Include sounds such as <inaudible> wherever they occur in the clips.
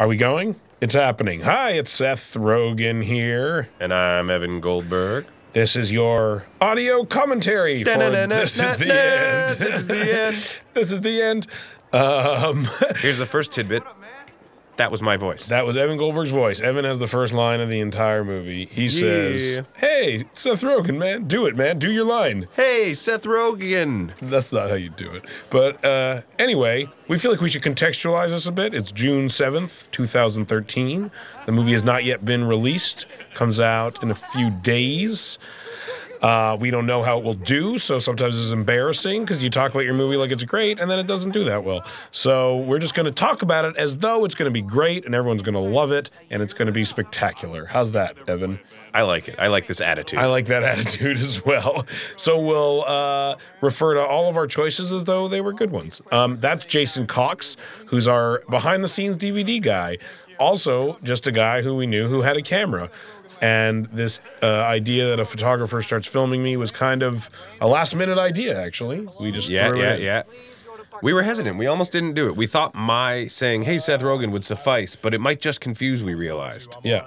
Are we going? It's happening. Hi, it's Seth Rogen here. And I'm Evan Goldberg. This is your audio commentary. For, this is the end. This is the <laughs> end. this is the end. Um, <laughs> Here's the first tidbit. That was my voice. that was Evan Goldberg's voice. Evan has the first line of the entire movie. He says, "Hey, Seth Rogen, man, do it, man, do your line." hey, Seth Rogen. That's not how you do it. But uh, anyway, we feel like we should contextualize this a bit. It's June 7th, 2013. The movie has not yet been released, comes out in a few days. Uh, we don't know how it will do, so sometimes it's embarrassing because you talk about your movie like it's great and then it doesn't do that well. So we're just going to talk about it as though it's going to be great and everyone's going to love it and it's going to be spectacular. How's that, Evan? I like it. I like this attitude. I like that <laughs> attitude as well. So we'll uh, refer to all of our choices as though they were good ones. Um, that's Jason Cox, who's our behind the scenes DVD guy. Also, just a guy who we knew who had a camera. And this uh, idea that a photographer starts filming me was kind of a last minute idea, actually. We just yeah, threw yeah, in. yeah. We were hesitant. We almost didn't do it. We thought my saying, hey, Seth Rogen would suffice, but it might just confuse, we realized. Yeah.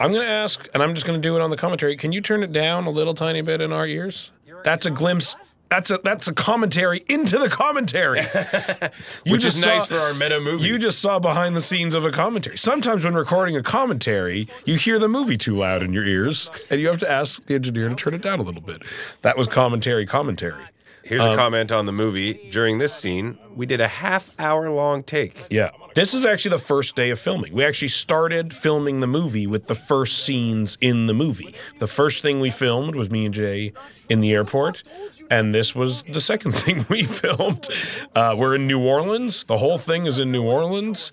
I'm going to ask, and I'm just going to do it on the commentary. Can you turn it down a little tiny bit in our ears? That's a glimpse. That's a that's a commentary into the commentary. <laughs> Which just is nice saw- for our meta movie. You just saw behind the scenes of a commentary. Sometimes when recording a commentary, you hear the movie too loud in your ears, and you have to ask the engineer to turn it down a little bit. That was commentary commentary. Here's Um, a comment on the movie. During this scene, we did a half hour long take. Yeah. This is actually the first day of filming. We actually started filming the movie with the first scenes in the movie. The first thing we filmed was me and Jay in the airport, and this was the second <laughs> thing we filmed. Uh, we're in New Orleans. The whole thing is in New Orleans.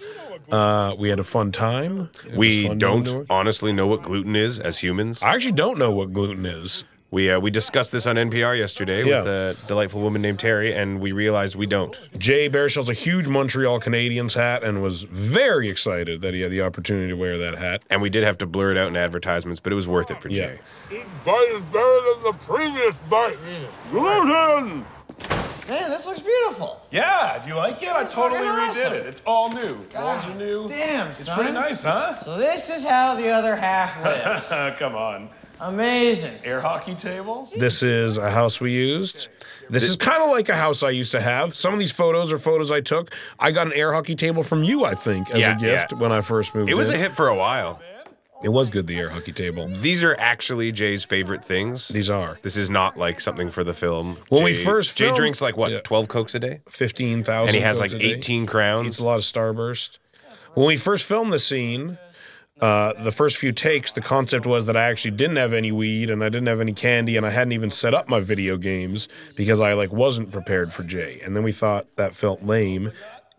Uh, we had a fun time. It We fun don't honestly know what gluten is as humans. I actually don't know what gluten is. We uh, we discussed this on NPR yesterday Yeah. with a delightful woman named Terry, and we realized we don't. Jay Baruchel's a huge Montreal Canadiens hat and was very excited that he had the opportunity to wear that hat. And we did have to blur it out in advertisements, but it was worth it for Yeah. Jay. Each bite is better than the previous bite. Gluten! Man, this looks beautiful. Yeah, do you like it? I totally fucking redid awesome. it. It's all new. Walls are new. Damn, It's son. pretty nice, huh? So this is how the other half <laughs> lives. Come on. Amazing. Air hockey tables? This is a house we used. This is kind of like a house I used to have. Some of these photos are photos I took. I got an air hockey table from you, I think, as Yeah, a gift yeah. when I first moved It was in. a hit for a while. It was good, the air hockey table. These are actually Jay's favorite things. These are. This is not like something for the film. When we Jay- first Jay filmed- drinks like what, Yeah. 12 cokes a day? 15,000. And he has Cokes like a day. 18 Eats crowns. a lot of Starburst. When we first filmed the scene, uh, the first few takes, the concept was that I actually didn't have any weed and I didn't have any candy and I hadn't even set up my video games because I like wasn't prepared for Jay. And then we thought that felt lame.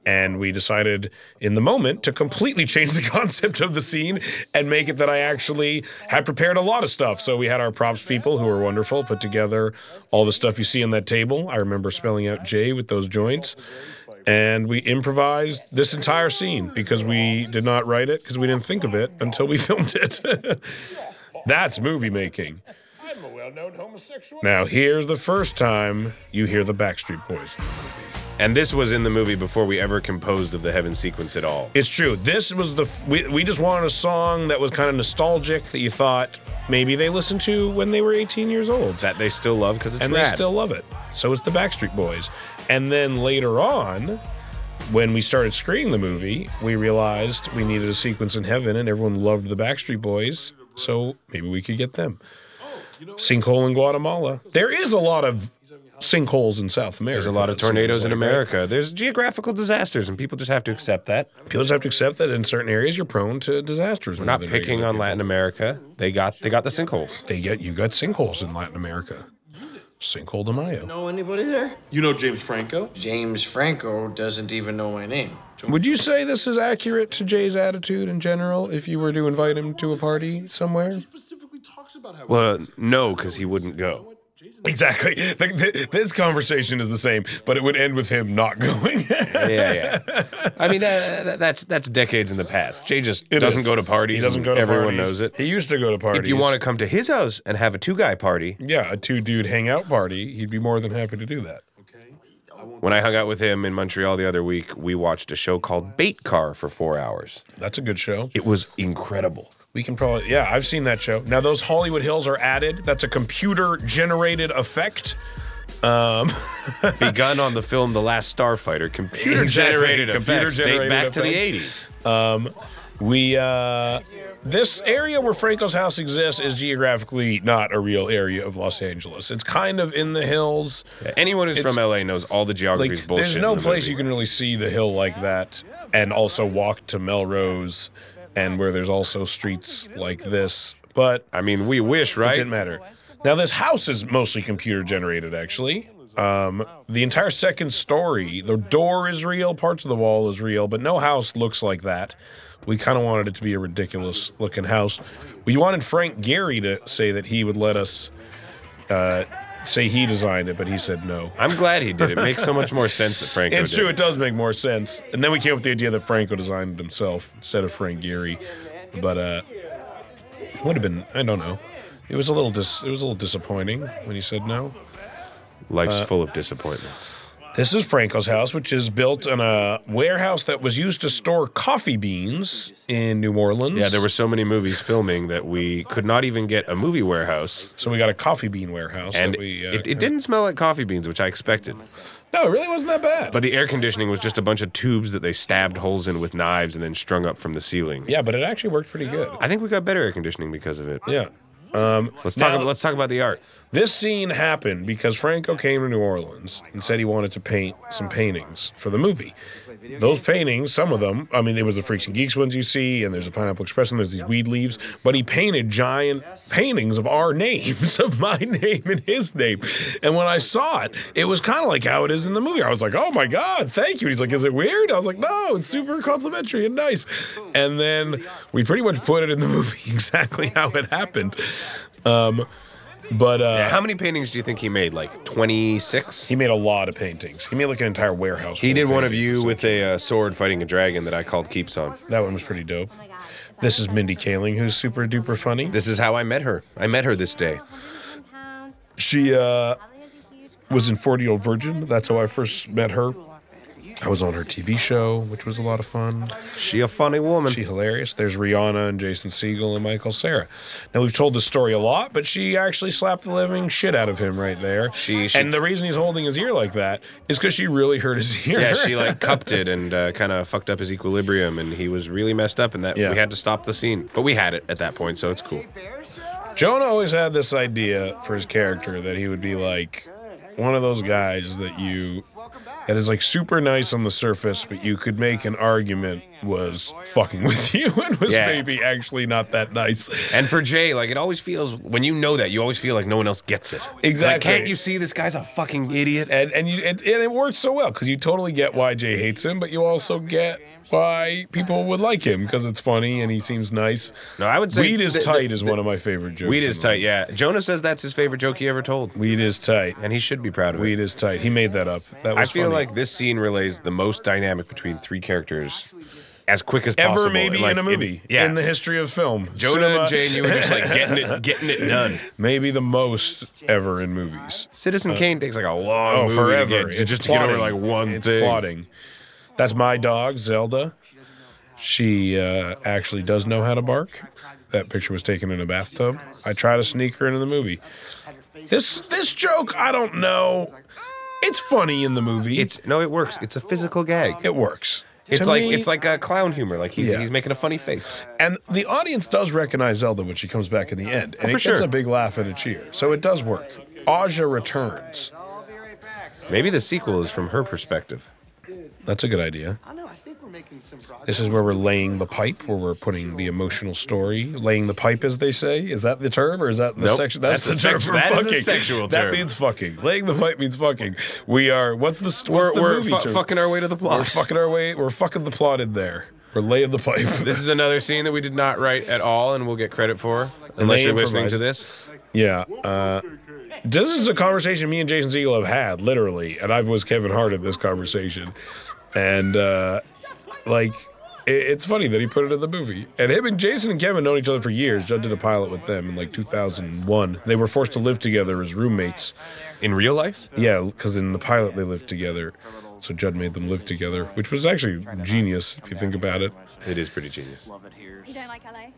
And we decided in the moment to completely <laughs> change the concept of the scene and make it that I actually had prepared a lot of stuff. So we had our props people who were wonderful put together all the stuff you see on that table. I remember spelling out Jay with those joints and we improvised this entire scene because we did not write it because we didn't think of it until we <laughs> filmed it. <laughs> That's movie making. I'm a well-known homosexual. Now, here's the first time you hear the Backstreet Boys. And this was in the movie before we ever composed of the heaven sequence at all. It's true. This was the we, we just wanted a song that was kind of nostalgic that you thought maybe they listened to when they were 18 years old. That they still love because it's and rad. they still love it. So it's the Backstreet Boys. And then later on, when we started screening the movie, we realized we needed a sequence in heaven, and everyone loved the Backstreet Boys. So maybe we could get them. Sinkhole in Guatemala. There is a lot of sinkholes in South America. There's a lot of tornadoes in? America. There's geographical disasters, and people just have to accept that. People just have to accept that in certain areas you're prone to disasters. We're not picking on Latin America. They got they got the sinkholes. They get you got sinkholes in Latin America. Sinkhole de Mayo. Know anybody there? You know James Franco? James Franco doesn't even know my name. Would you say this is accurate to Jay's attitude in general if you were to invite him to a party somewhere? Specifically talks about how Well, no, because he wouldn't go. <laughs> Exactly. Like, th- this conversation is the same, but it would end with him not going. <laughs> Yeah, yeah. I mean, that, that- that's that's decades in the past. Jay just It doesn't is. go to parties. He doesn't go to Everyone parties. knows it. He used to go to parties. If you want to come to his house and have a two guy party, yeah, a two dude hangout party, he'd be more than happy to do that. when I hung out with him in Montreal the other week, we watched a show called Bait Car for four hours. That's a good show. It was incredible. We can probably, yeah, I've seen that show. Now, those Hollywood Hills are added. That's a computer generated effect. Um, <laughs> Begun on the film The Last Starfighter, computer generated Exactly, effects date computer-generated back to the effects. 80s. we, uh, this area where Franco's house exists is geographically not a real area of Los Angeles. It's kind of in the hills. Anyone who's It's- from LA knows all the geography is Like, bullshit. there's no the place movie. you can really see the hill like that and also walk to Melrose and where there's also streets like this. But I mean, we wish, right? It didn't matter. Now this house is mostly computer generated, actually. Um, the entire second story, the door is real, parts of the wall is real, but no house looks like that. We kind of wanted it to be a ridiculous looking house. We wanted Frank Gehry to say that he would let us uh, say he designed it, but he said no. I'm glad he did. It makes so much more sense that Franco It's did. true, it does make more sense. And then we came up with the idea that Franco designed it himself instead of Frank Gehry. But uh it would have been I don't know. It was a little dis- it was a little disappointing when he said no. Life's uh, full of disappointments. This is Franco's house, which is built in a warehouse that was used to store coffee beans in New Orleans. Yeah, there were so many movies filming that we could not even get a movie warehouse. so we got a coffee bean warehouse. And that we, uh, it, it didn't smell like coffee beans, which I expected. No, it really wasn't that bad. But the air conditioning was just a bunch of tubes that they stabbed holes in with knives and then strung up from the ceiling. yeah, but it actually worked pretty good. I think we got better air conditioning because of it. Yeah. Um, let's talk. Now- about, let's talk about the art. This scene happened because Franco came to New Orleans and said he wanted to paint some paintings for the movie. Those paintings, some of them, I mean, there was the Freaks and Geeks ones you see, and there's a Pineapple Express, and there's these weed leaves. But he painted giant paintings of our <laughs> names, of my name and his name. And when I saw it, it was kind of like how it is in the movie. I was like, oh my God, thank you. And he's like, is it weird? I was like, no, it's super complimentary and nice. And then we pretty much put it in the <laughs> movie exactly how it happened. Um, but uh, How many paintings do you think he made? Like 26? he made a lot of paintings. He made like an entire warehouse. He did one of you with a uh, sword fighting a dragon that I called Keeps on. That one was pretty dope. This is Mindy Kaling, who's super duper funny. This is how I met her. I met her this day. She uh, was in 40 Year Old Virgin. That's how I first met her. I was on her TV show, which was a lot of fun. She a funny woman. She hilarious. There's Rihanna and Jason Segel and Michael Cera. Now we've told the story a lot, but she actually slapped the living shit out of him right there. She- she- and the reason he's holding his ear like that is because she really hurt his ear. yeah, she like <laughs> cupped it and uh, kind of fucked up his equilibrium, and he was really messed up. And that Yeah. we had to stop the scene, but we had it at that point, so it's cool. Jonah always had this idea for his character that he would be like one of those guys that you that is like super nice on the surface, but you could make an argument was fucking with you <laughs> and was Yeah. maybe actually not that nice. And for Jay, like it always feels when you know that, you always feel like no one else gets it. Exactly. Like, can't you see this guy's a fucking idiot? And and you it, and it works so well because you totally get why Jay hates him, but you also get why people would like him because it's funny and he seems nice. No, I would say Weed is th- tight th- is one of my favorite jokes. Weed is tight. Yeah, Jonah says that's his favorite joke he ever told, Weed is tight. and he should be proud of it. Weed is tight. He made that up. That was I feel funny. like this scene relays the most dynamic between three characters as quick as ever possible. maybe like, in a movie yeah. in the history of film. Jonah Cinema- and Jane, you were just like getting it, getting it done. <laughs> maybe the most ever in movies. Citizen uh, Kane takes like a long Oh, movie forever! to get, it's just to get over like one it's thing. plotting. That's my dog, Zelda. She uh, actually does know how to bark. That picture was taken in a bathtub. I try to sneak her into the movie. This this joke, I don't know. It's funny in the movie. It's no, it works. It's a physical gag. it works. It's To like me- it's like a clown humor. Like he's, Yeah. he's making a funny face. And the audience does recognize Zelda when she comes back in the end. And for it gets sure. a big laugh and a cheer. So it does work. Aja returns. Maybe the sequel is from her perspective. That's a good idea. I know. I think we're making some progress. This is where we're laying the pipe, where we're putting the emotional story, laying the pipe, as they say. Is that the term, or is that the Nope. section? That's the a term sex- for that is a fucking. sexual That means fucking. Laying the pipe means fucking. We are. What's the? st- We're, the we're movie fu- fucking our way to the plot. We're plot. fucking our way. We're fucking the plot in there. We're laying the pipe. <laughs> This is another scene that we did not write at all, and we'll get credit for unless you're listening to this. Yeah. Uh, this is a conversation me and Jason Segel have had, literally. And I was Kevin Hart in this conversation. And, uh, like, it- it's funny that he put it in the movie. And him and Jason and Kevin known each other for years. Judd did a pilot with them in like 2001. They were forced to live together as roommates. In real life? Yeah, because in the pilot they lived together. So Judd made them live together, which was actually genius if you think about it. It is pretty genius. Love it here. You don't like LA?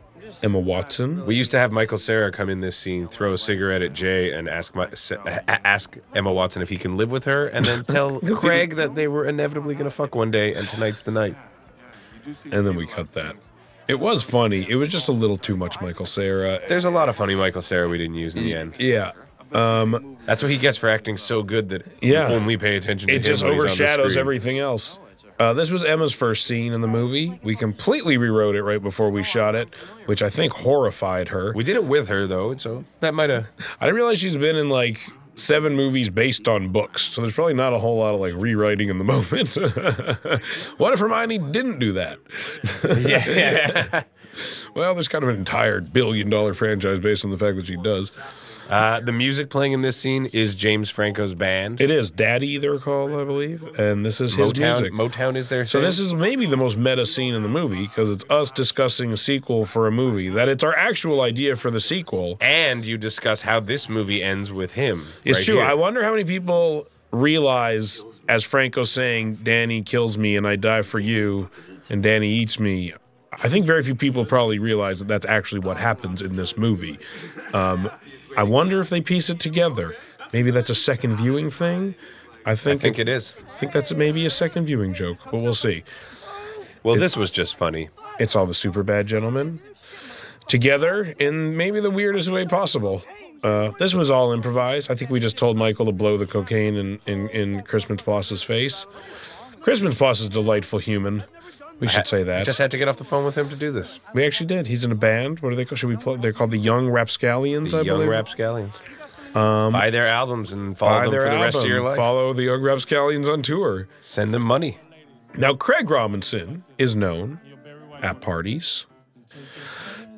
Emma Watson. We used to have Michael Cera come in this scene, throw a cigarette at Jay, and ask my, ask Emma Watson if he can live with her, and then tell <laughs> Craig that they were inevitably going to fuck one day, and tonight's the night. And then we cut that. It was funny. It was just a little too much Michael Cera. There's a lot of funny Michael Cera we didn't use in the mm, end. Yeah. That's what he gets for acting so good that Yeah. we only pay attention to It him just when he's on the overshadows screen. everything else. Uh, this was Emma's first scene in the movie. We completely rewrote it right before we shot it, which I think horrified her. We did it with her though, so that might have. I didn't realize she's been in like seven movies based on books, so there's probably not a whole lot of like rewriting in the <laughs> moment. <laughs> what if Hermione didn't do that? <laughs> Yeah. Well, there's kind of an entire billion dollar franchise based on the fact that she does. Uh, the music playing in this scene is James Franco's band. It is Daddy, they're called, I believe, and this is his Motown. music. Motown is there. So this is maybe the most meta scene in the movie because it's us discussing a sequel for a movie. That it's our actual idea for the sequel. and you discuss how this movie ends with him. It's right true. here. I wonder how many people realize, as Franco saying, "Danny kills me and I die for you," and Danny eats me. I think very few people probably realize that that's actually what happens in this movie. Um, I wonder if they piece it together. Maybe that's a second viewing thing. I I think, think it is. I think that's maybe a second viewing joke, but we'll see. Well, this was just funny. It's all the super bad gentlemen together in maybe the weirdest way possible. Uh, this was all improvised. I think we just told Michael to blow the cocaine in, in, in Chris Mintz-Plasse's face. Chris Mintz-Plasse is a delightful human. We should say I that. just had to get off the phone with him to do this. we actually did. He's in a band. What are they called? Should we play? They're called the Young Rapscallions, The I believe? Young believe. Rapscallions. Um, buy their albums and follow them for the rest of your life. Follow the Young Rapscallions on tour. Send them money. Now, Craig Robinson is known at parties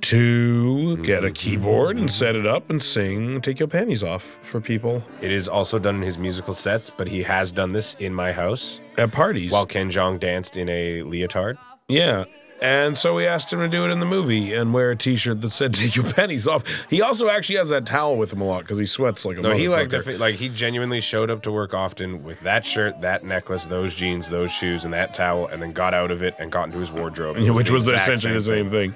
to get a keyboard and set it up and sing Take Your Panties Off for people It is also done in his musical sets, but he has done this in my house at parties. while Ken Jeong danced in a leotard. yeah. And so we asked him to do it in the movie and wear a T-shirt that said "Take your panties off." He also actually has that towel with him a lot because he sweats like a No, he like motherfucker. the, like he genuinely showed up to work often with that shirt, that necklace, those jeans, those shoes, and that towel, and then got out of it and got into his wardrobe, <laughs> which was essentially the same thing.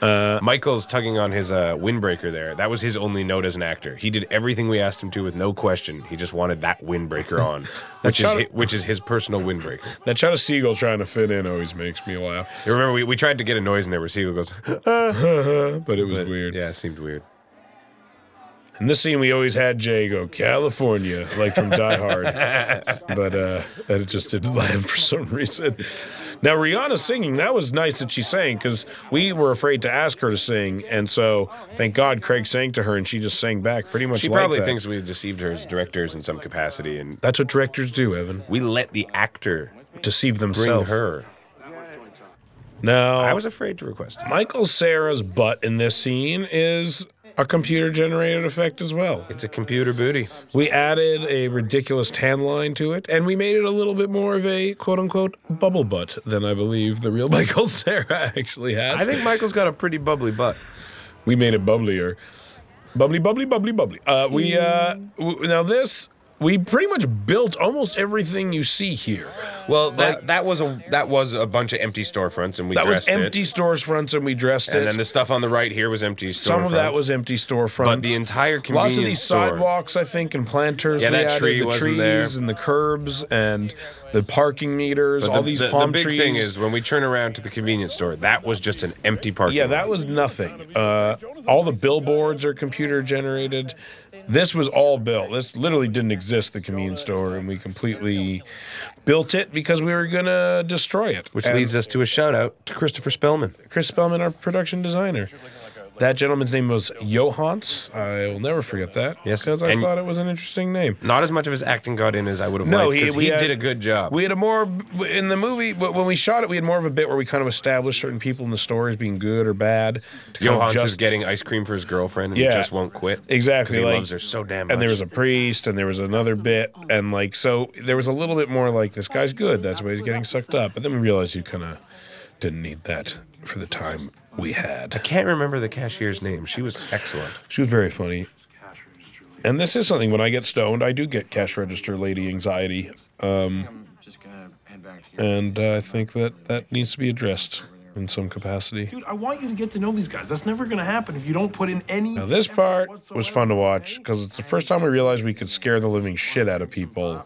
Michael's tugging on his uh, windbreaker there. That was his only note as an actor. He did everything we asked him to with no question. He just wanted that windbreaker on, <laughs> which is shot- hi- which is his personal windbreaker. That shot of Segel trying to fit in always makes me laugh, You remember we, we tried to get a noise in there where Segel goes, <laughs> <laughs> but it was weird. yeah, it seemed weird. In this scene, we always had Jay go California, like from Die Hard, but uh, and it just didn't land for some reason. Now Rihanna singing, that was nice that she sang because we were afraid to ask her to sing, and so thank God Craig sang to her and she just sang back pretty much. She like probably that. thinks we deceived her as directors in some capacity, and that's what directors do, Evan, we let the actor deceive bring themselves. her. Now I was afraid to request it. Michael Cera's butt in this scene is a computer generated effect as well. It's a computer booty. We added a ridiculous tan line to it, and we made it a little bit more of a quote unquote bubble butt than I believe the real <laughs> Michael Cera actually has. I think Michael's got a pretty bubbly butt. we made it bubblier. Bubbly, bubbly, bubbly, bubbly. Uh, we uh, w- now this we pretty much built almost everything you see here. Well, that that was a that was a bunch of empty storefronts, and we That was dressed empty it. stores fronts, and we dressed And it. And then the stuff on the right here was empty. Some of that was empty storefronts. But the entire community. Lots of these store- sidewalks, I think, and planters. Yeah, we that added, tree the wasn't trees there. and the curbs and the parking meters. But all the, these the, palm the big trees. thing is when we turn around to the convenience store, that was just an empty parking. yeah, lot. that was nothing. Uh, all the billboards are computer generated. This was all built. This literally didn't exist. The convenience store, and we completely built it because we were gonna destroy it. Which And leads us to a shout out to Christopher Spellman. Chris Spellman, our production designer. That gentleman's name was Johans. I will never forget that. Yes, because I and- thought it was an interesting name. Not as much of his acting got in as I would have No, liked. he, 'cause we he had- did a good job. We had a more in the movie but when we shot it. We had more of a bit where we kind of established certain people in the story as being good or bad. to kind of Johans is getting ice cream for his girlfriend, and Yeah. he just won't quit. Exactly, he like- loves her so damn much. And there was a priest, and there was another bit, and like so, there was a little bit more like this guy's good. That's why he's getting sucked up. But then we realized you kind of Didn't need that for the time we had. I can't remember the cashier's name. She was excellent. She was very funny. And this is something when I get stoned, I do get cash register lady anxiety. I'm just gonna head back to And uh, I think that that needs to be addressed in some capacity. Dude, I want you to get to know these guys. That's never gonna happen if you don't put in any. Now, this part was fun to watch because it's the first time we realized we could scare the living shit out of people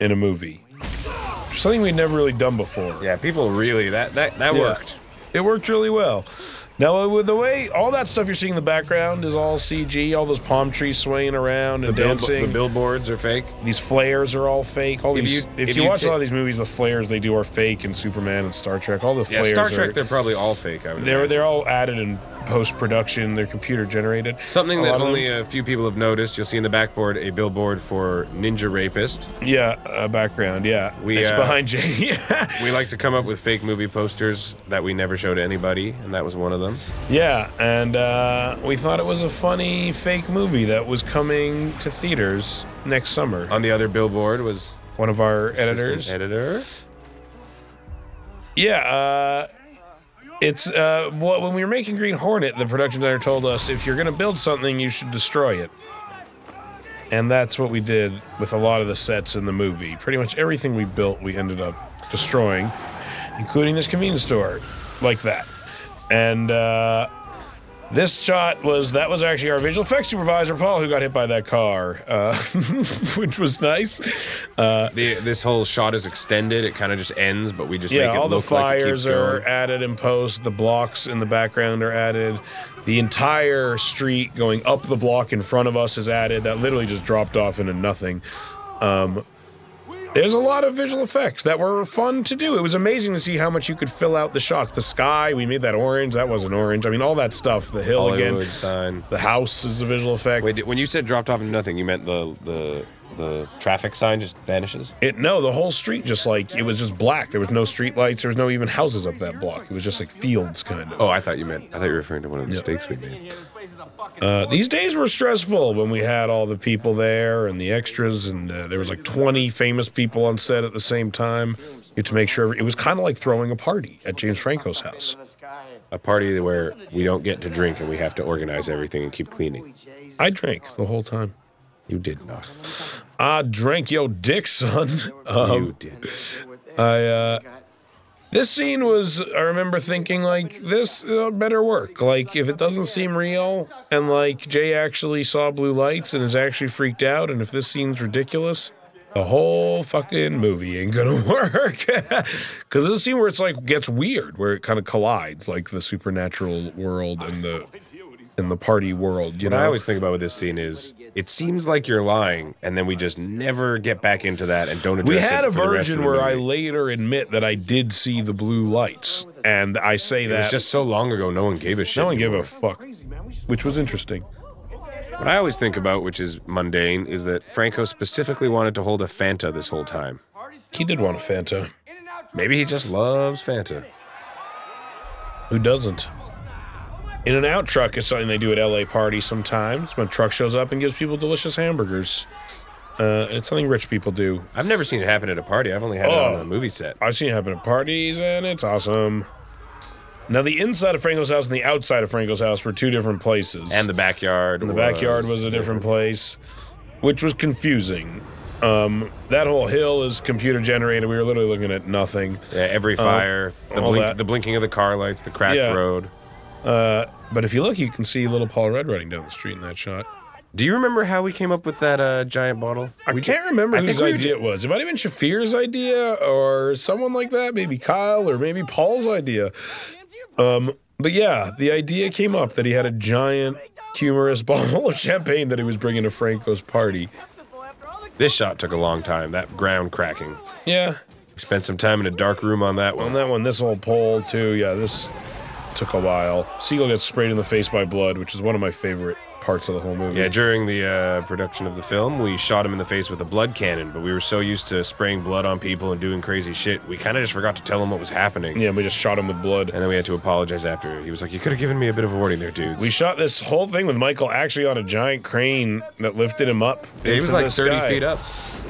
in a movie. Something we'd never really done before. Yeah, people really that that that Yeah. worked. It worked really well. Now, uh, with the way all that stuff you're seeing in the background is all CG, all those palm trees swaying around and Bill- dancing. the billboards are fake. these flares are all fake. All If these, you- if, if you, you watch a lot of these movies, the flares they do are fake in Superman and Star Trek. All the Yeah, flares Star Trek. are They're probably all fake. I would they're imagine. they're all added in post production. They're computer generated. Something A that only a few people have noticed. You'll see in the backboard a billboard for Ninja Rapist. yeah uh, background yeah We, it's uh, behind Jay. <laughs> We like to come up with fake movie posters that we never show to anybody, and that was one of them. yeah, and uh, we thought it was a funny fake movie that was coming to theaters next summer. On the other billboard was One of our editors. editor. Yeah, uh, it's uh, when we were making Green Hornet, the production designer told us if you're going to build something, you should destroy it. And that's what we did with a lot of the sets in the movie. Pretty much everything we built, we ended up destroying, including this convenience store, like that. And uh, this shot was that was actually our visual effects supervisor, Paul, who got hit by that car, uh, <laughs> which was nice. Uh, The, this whole shot is extended. It kind of just ends, but we just yeah, make it all the look like it keeps fires are going. added in post. The blocks in the background are added. The entire street going up the block in front of us is added. That literally just dropped off into nothing. Um, there's a lot of visual effects that were fun to do. It was amazing to see how much you could fill out the shots. The sky, we made that orange. That wasn't orange. I mean, all that stuff. The hill Hollywood again. sign. The house is a visual effect. Wait, when you said dropped off into nothing, you meant the the the traffic sign just vanishes? It no, the whole street just like it was just black. There was no street lights. There was no even houses up that block. It was just like fields kind of. Oh, I thought you meant. I thought you were referring to one of the mistakes we made. Uh, these days were stressful when we had all the people there and the extras, and uh, there was like 20 famous people on set at the same time. You had to make sure it was kind of like throwing a party at James Franco's house. A party where we don't get to drink and we have to organize everything and keep cleaning. I drank the whole time. You did not. I drank yo dick, son. <laughs> Um, you did. I uh, this scene was. I remember thinking like this uh, better work. Like if it doesn't seem real, and like Jay actually saw blue lights and is actually freaked out, and if this scene's ridiculous, the whole fucking movie ain't gonna <laughs> work. <laughs> Because a scene where it's like gets weird, where it kind of collides, like the supernatural world and the and the party world. You What know, I always think about with this scene is it seems like you're lying, and then we just never get back into that and don't address it. We had a for the rest of version where I later admit that I did see the blue lights, and I say that It was just so long ago, no one gave a shit. no one gave a fuck, which was interesting. What I always think about, which is mundane, is that Franco specifically wanted to hold a Fanta this whole time. He did want a Fanta. Maybe he just loves Fanta. Who doesn't? In and out truck is something they do at LA parties sometimes when a truck shows up and gives people delicious hamburgers. Uh, it's something rich people do. I've never seen it happen at a party. I've only had it Oh. on a movie set. I've seen it happen at parties and it's awesome. Now, the inside of Franco's house and the outside of Franco's house were two different places. And the backyard. And the backyard was a different place, which was confusing. Um, that whole hill is computer generated. We were literally looking at nothing. Yeah, every fire, the, blink, the blinking of the car lights, the cracked Yeah. road. Uh, but if you look, you can see little Paul Rudd running down the street in that shot. Do you remember how we came up with that uh, giant bottle? I We can't remember I whose we idea it was. It might have been Shafir's idea or someone like that. Maybe Kyle or maybe Paul's idea. Um, but yeah, the idea came up that he had a giant, humorous <laughs> bottle of champagne that he was bringing to Franco's party. This shot took a long time. That ground cracking. Yeah, We spent some time in a dark room on that one. on that one, this whole pole too. Yeah, this took a while. Segel gets sprayed in the face by blood, which is one of my favorite parts of the whole movie. Yeah, during the uh, production of the film, we shot him in the face with a blood cannon, but we were so used to spraying blood on people and doing crazy shit, we kind of just forgot to tell him what was happening. yeah, we just shot him with blood. And then we had to apologize after. He was like, "You could have given me a bit of a warning there, dudes." We shot this whole thing with Michael actually on a giant crane that lifted him up. Yeah, he was like 30 sky. feet up.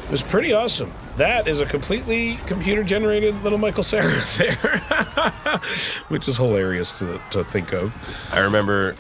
It was pretty awesome. That is a completely computer generated little Michael Cera <laughs> there, which is hilarious to, to think of. I remember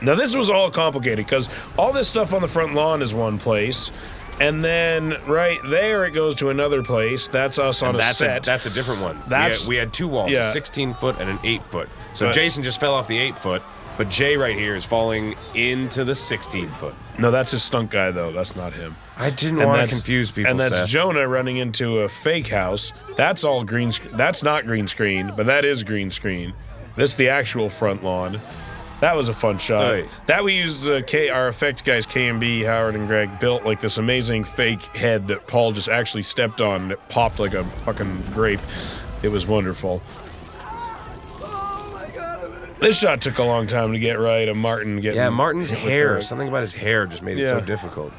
Now, this was all complicated because all this stuff on the front lawn is one place. And then right there, it goes to another place. That's us on and a that's set. a that's a different one. We That's- had, we had two walls, yeah. a 16 foot and an 8 foot. So But- Jason just fell off the 8 foot, but Jay right here is falling into the 16 foot. no, that's his stunt guy, though. That's not him. I didn't want to that's- confuse people. And that's Seth. Jonah running into a fake house. That's all green. Sc- that's not green screen, but that is green screen. This is the actual front lawn. That was a fun shot. Right. That we used uh, K, our effects guys, KNB, Howard, and Greg built like this amazing fake head that Paul just actually stepped on and it popped like a fucking grape. It was wonderful. This shot took a long time to get right. And Martin getting Yeah, Martin's hit with hair. the- Something about his hair just made it so Yeah. difficult.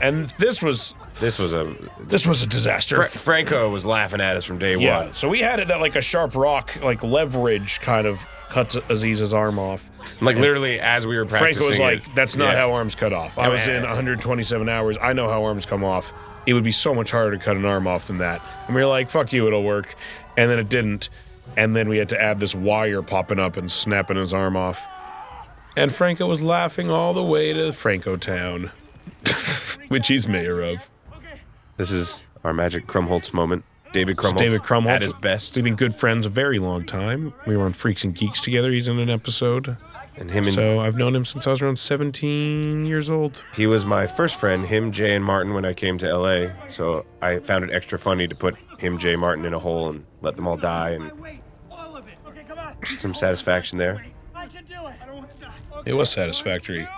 And this was This was a this was a disaster. Fra- Franco was laughing at us from day Yeah. one. So we had it at like a sharp rock, like leverage kind of cuts Aziz's arm off. Like literally as we were practicing. Franco was like, it- that's not yeah. how arms cut off. I was in 127 hours. I know how arms come off. It would be so much harder to cut an arm off than that. And we were like, fuck you, it'll work. And then it didn't. And then we had to add this wire popping up and snapping his arm off. And Franco was laughing all the way to Franco Town, <laughs> which he's mayor of. This is our magic Krumholtz moment. David Krumholtz. David Krumholtz at his best. We've been good friends a very long time. We were on Freaks and Geeks together. He's in an episode. And him and So I've known him since I was around 17 years old. he was my first friend, him, Jay, and Martin when I came to LA. So I found it extra funny to put him, Jay, Martin in a hole and let them all die and All of it. Okay, come on. some satisfaction there. I can do it. I don't want to die. It was satisfactory.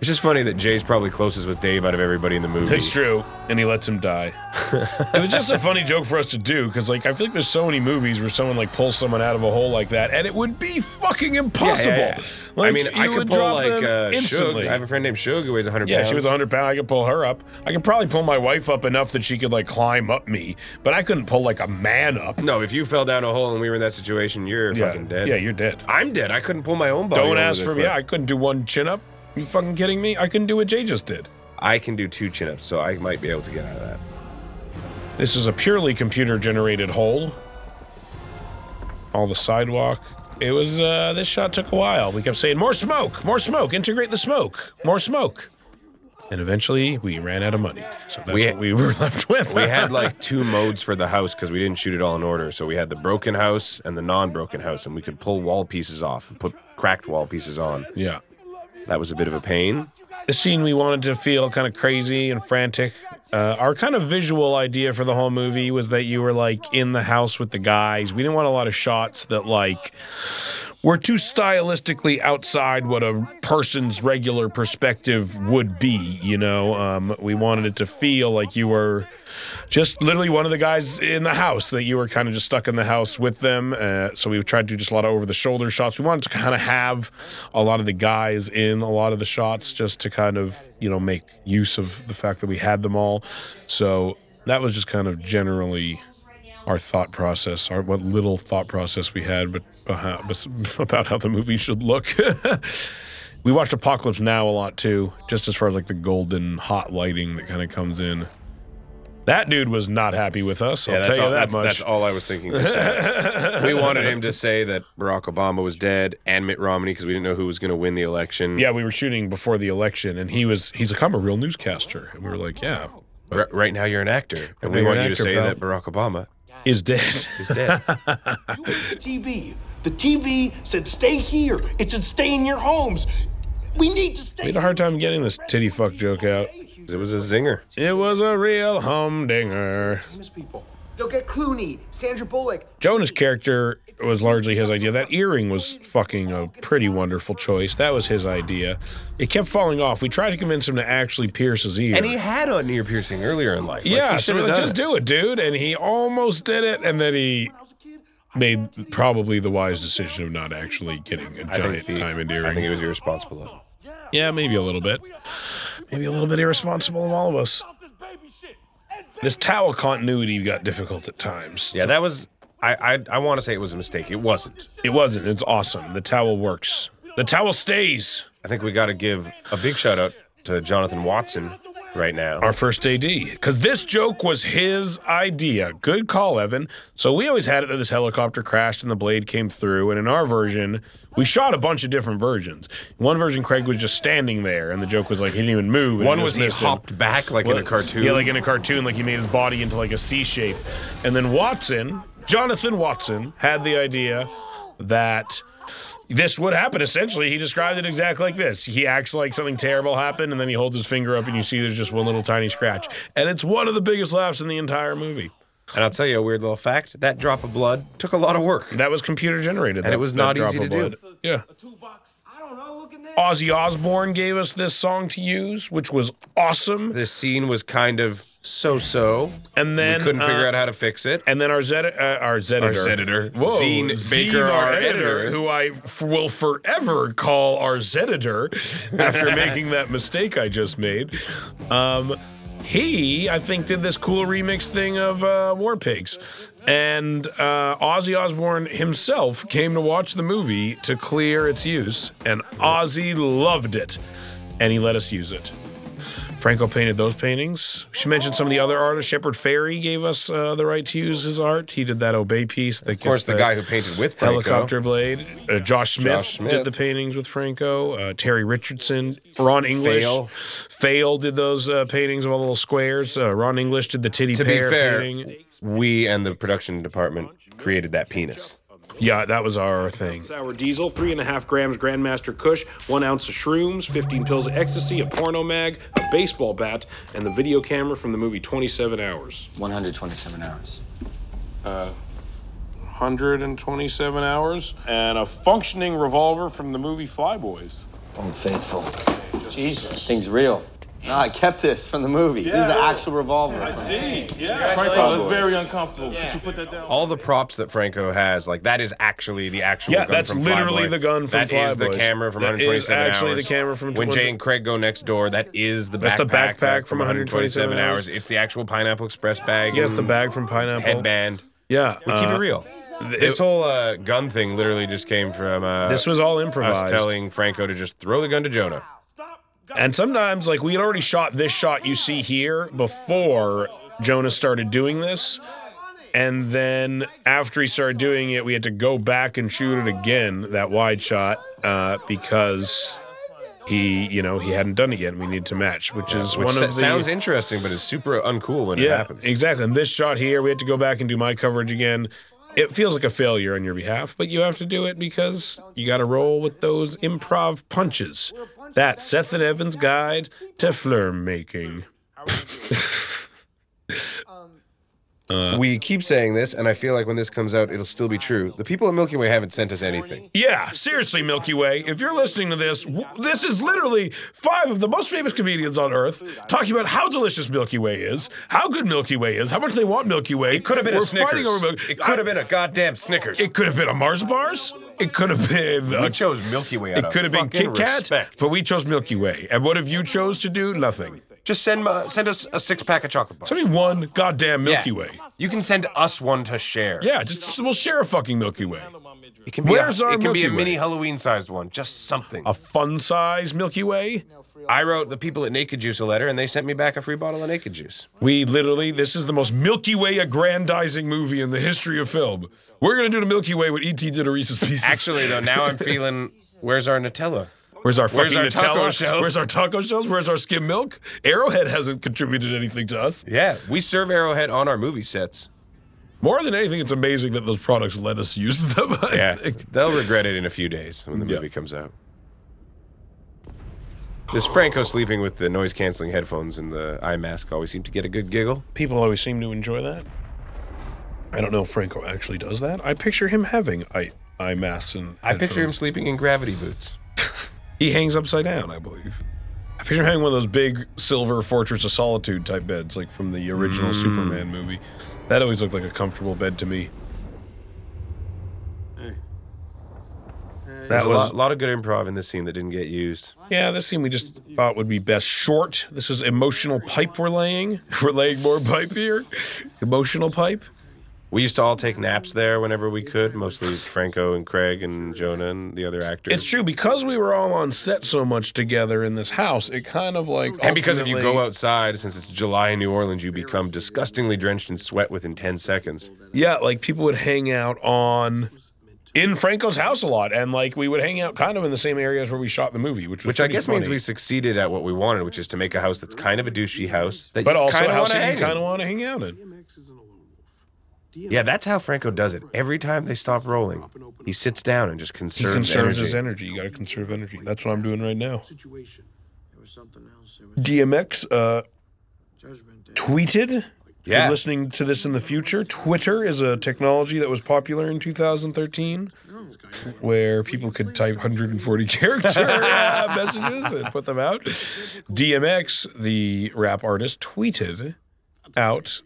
It's just funny that Jay's probably closest with Dave out of everybody in the movie. It's true. And he lets him die. it was just a funny joke for us to do because, like, I feel like there's so many movies where someone, like, pulls someone out of a hole like that and it would be fucking impossible. Yeah, yeah, yeah. Like, I mean, I you could pull like uh, Shug. instantly. I have a friend named Shug who weighs 100 Yeah, pounds. she was 100 pounds. I could pull her up. I could probably pull my wife up enough that she could like climb up me, but I couldn't pull like a man up. No, if you fell down a hole and we were in that situation, you're yeah. fucking dead. Yeah, you're dead. I'm dead. I couldn't pull my own body. Don't ask for me. Yeah, I couldn't do one chin up. You fucking kidding me? I couldn't do what Jay just did. I can do two chin ups, so I might be able to get out of that. This is a purely computer generated hole. All the sidewalk. It was, uh, this shot took a while. We kept saying, more smoke, more smoke, integrate the smoke, more smoke. And eventually we ran out of money. So that's We- what we were <laughs> left with. We had <laughs> like two modes for the house because we didn't shoot it all in order. So we had the broken house and the non broken house, and we could pull wall pieces off and put cracked wall pieces on. yeah. That was a bit of a pain. the scene we wanted to feel kind of crazy and frantic. Uh, our kind of visual idea for the whole movie was that you were like in the house with the guys. We didn't want a lot of shots that like were too stylistically outside what a person's regular perspective would be. You know, um, we wanted it to feel like you were just literally one of the guys in the house that you were kind of just stuck in the house with them. Uh, so we tried to do just a lot of over the shoulder shots. We wanted to kind of have a lot of the guys in a lot of the shots just to kind of, you know, make use of the fact that we had them all. So that was just kind of generally our thought process, our what little thought process we had, but uh, <laughs> about how the movie should look. <laughs> we watched Apocalypse Now a lot too, just as far as like the golden hot lighting that kind of comes in. That dude was not happy with us. I'll that's tell all, that that's, much. that's all I was thinking. we <laughs> wanted him to say that Barack Obama was dead and Mitt Romney because we didn't know who was going to win the election. yeah, we were shooting before the election, and he was he's like, I'm a real newscaster, and we were like, yeah, right now you're an actor, and we want an you to say that Barack Obama is dead. <laughs> is dead. TV. The TV said stay here. It said stay in your homes. We need to stay. we stay. had a hard time getting this titty fuck joke out. it was a zinger. It was a real humdinger. Famous people. They'll get Clooney, Sandra Bullock. Jonah's character was largely his idea. That earring was fucking a pretty wonderful choice. That was his idea. It kept falling off. We tried to convince him to actually pierce his ear. And he had an ear piercing earlier in life. Like, yeah, so should we're have like, just it. do it, dude. And he almost did it, and then he made probably the wise decision of not actually getting a giant think, the, diamond I think it was irresponsible. of him. yeah, maybe a little bit. Maybe a little bit irresponsible of all of us. Off this baby shit. This towel continuity got difficult at times. Yeah, that was. I I, I want to say it was a mistake. It wasn't. It wasn't. It's awesome. The towel works. The towel stays. I think we got to give a big shout out to Jonathan Watson right now. Our first AD, because this joke was his idea. Good call, Evan. So we always had it that this helicopter crashed and the blade came through. And in our version, we shot a bunch of different versions. One version, Craig was just standing there, and the joke was like he didn't even move. One was he missed him. hopped back like in a cartoon. Yeah, like in a cartoon, like he made his body into like a C shape. And then Watson, Jonathan Watson, had the idea that this would happen. Essentially, he described it exactly like this. He acts like something terrible happened, and then he holds his finger up, and you see there's just one little tiny scratch. And it's one of the biggest laughs in the entire movie. and I'll tell you a weird little fact: that drop of blood took a lot of work. That was computer generated. And that- it was not drop easy of to do. blood. Yeah. I don't know. Look in there. Ozzy Osbourne gave us this song to use, which was awesome. This scene was kind of so-so. And then we couldn't figure uh, out how to fix it. And then our Zed, uh, our Zeditor, Our Zeditor. Whoa, Zene Zene, Baker, our, our editor, editor. who I f- will forever call our Zeditor after <laughs> making that mistake I just made. Um, he, I think, did this cool remix thing of uh, War Pigs. And uh, Ozzy Osbourne himself came to watch the movie to clear its use, and Ozzy loved it, and he let us use it. Franco painted those paintings. She mentioned some of the other artists. Shepard Fairey gave us uh, the right to use his art. He did that Obey piece. That Of course, the guy who painted with Franco. helicopter blade. Uh, Josh Smith, Josh Smith. did the paintings with Franco. Uh, Terry Richardson, Ron English, Fail. Fail did those uh, paintings of all the little squares. Uh, Ron English did the titty To be fair, painting. we and the production department created that penis. Yeah, that was our thing. Sour diesel, three and a half grams Grandmaster Kush, one ounce of shrooms, 15 pills of ecstasy, a porno mag, a baseball bat, and the video camera from the movie 27 Hours. 127 hours. Uh, 127 hours, and a functioning revolver from the movie Flyboys. Old Faithful. Jesus. Thing's real. No, I kept this from the movie. this is the actual revolver. I see, yeah. Franco, that's very uncomfortable. Could you put that down? All the props that Franco has, like that is actually the actual. Yeah, gun that's from literally Flyboy. the gun from That is the camera from That is 127 actually hours. the camera from When 20 Jay and Craig go next door, that is the That's the backpack, backpack from 127 hours. hours. It's the actual Pineapple Express bag. Yes, the bag from Pineapple. headband. Yeah, We keep uh, it real. This it- whole uh, gun thing literally just came from uh, This was all us improvised. telling Franco to just throw the gun to Jonah. And sometimes, like, we had already shot this shot you see here before Jonah started doing this. And then after he started doing it, we had to go back and shoot it again, that wide shot, uh, because he, you know, he hadn't done it yet. and We needed to match, which is Which one sa- of the. sounds interesting, but is super uncool when it happens. exactly. And this shot here, we had to go back and do my coverage again. It feels like a failure on your behalf, but you have to do it because you got to roll with those improv punches. That's Seth and Evan's guide to flirm making. Uh, we keep saying this, and I feel like when this comes out, it'll still be true. The people at Milky Way haven't sent us anything. Yeah, seriously, Milky Way, if you're listening to this, w- this is literally five of the most famous comedians on earth talking about how delicious Milky Way is, how good Milky Way is, how much they want Milky Way. It could have been We're a Snickers. fighting over Milky It could have been a goddamn Snickers. It could have been a Mars bars. It could have been. we chose Milky Way. Out It could have been Kit Kat, respect. but we chose Milky Way. And what have you chose to do? Nothing. Just send uh, send us a six pack of chocolate bars. Send me one goddamn Milky Yeah. Way. You can send us one to share. Yeah, just we'll share a fucking Milky Way. It can be Where's a, our it can be Milky a mini Halloween sized one, just something. A fun size Milky Way. I wrote the people at Naked Juice a letter, and they sent me back a free bottle of Naked Juice. We literally, this is the most Milky Way aggrandizing movie in the history of film. We're gonna do the Milky Way what ET did to Reese's Pieces. Actually, though, now I'm feeling. <laughs> Where's our Nutella? Where's our where's fucking our taco Nutella? shells? Where's our taco shells? Where's our skim milk? Arrowhead hasn't contributed anything to us. Yeah, we serve Arrowhead on our movie sets. More than anything, it's amazing that those products let us use <laughs> them. I Yeah, think. they'll regret it in a few days when the Yeah. movie comes out. This Franco sleeping with the noise canceling headphones and the eye mask always seem to get a good giggle. People always seem to enjoy that. I don't know if Franco actually does that. I picture him having eye, eye masks and. I picture him headphones. sleeping in gravity boots. He hangs upside down, I believe. I picture him having one of those big silver Fortress of Solitude type beds, like from the original Mm. Superman movie. That always looked like a comfortable bed to me. There's That a was lot, lot of good improv in this scene that didn't get used. yeah. This scene we just thought would be best short. This is emotional pipe we're laying. <laughs> We're laying more pipe here. Emotional pipe. We used to all take naps there whenever we could, mostly Franco and Craig and Jonah and the other actors. It's true because we were all on set so much together in this house. It kind of like and because if you go outside, since it's July in New Orleans, you become disgustingly drenched in sweat within 10 seconds. yeah, like people would hang out on in Franco's house a lot, and like we would hang out kind of in the same areas where we shot the movie, which was Which I guess means we succeeded at what we wanted, which is to make a house that's kind of a douchey house that but you also a house that you kind of want to hang out in. DMX isn't a lone wolf. Yeah, that's how Franco does it. Every time they stop rolling, he sits down and just conserves, He conserves conserves energy. his energy. You got to conserve energy. That's what I'm doing right now. Situation. There was something else. There was DMX uh, judgment. Tweeted. If Yeah. you're listening to this in the future, Twitter is a technology that was popular in 2013 where people could type 140 character <laughs> uh, messages and put them out. DMX, the rap artist, tweeted out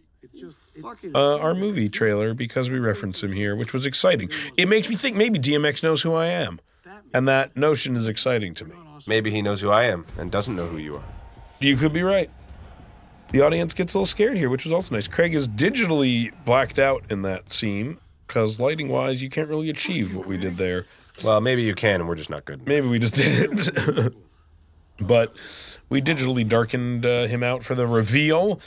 uh, our movie trailer because we reference him here, which was exciting. It makes me think maybe DMX knows who I am. And that notion is exciting to me. Maybe he knows who I am and doesn't know who you are. You could be right. The audience gets a little scared here, which was also nice. Craig is digitally blacked out in that scene because lighting wise, you can't really achieve what we did there. Well, maybe you can, and we're just not good. Maybe we just didn't. <laughs> but we digitally darkened uh, him out for the reveal.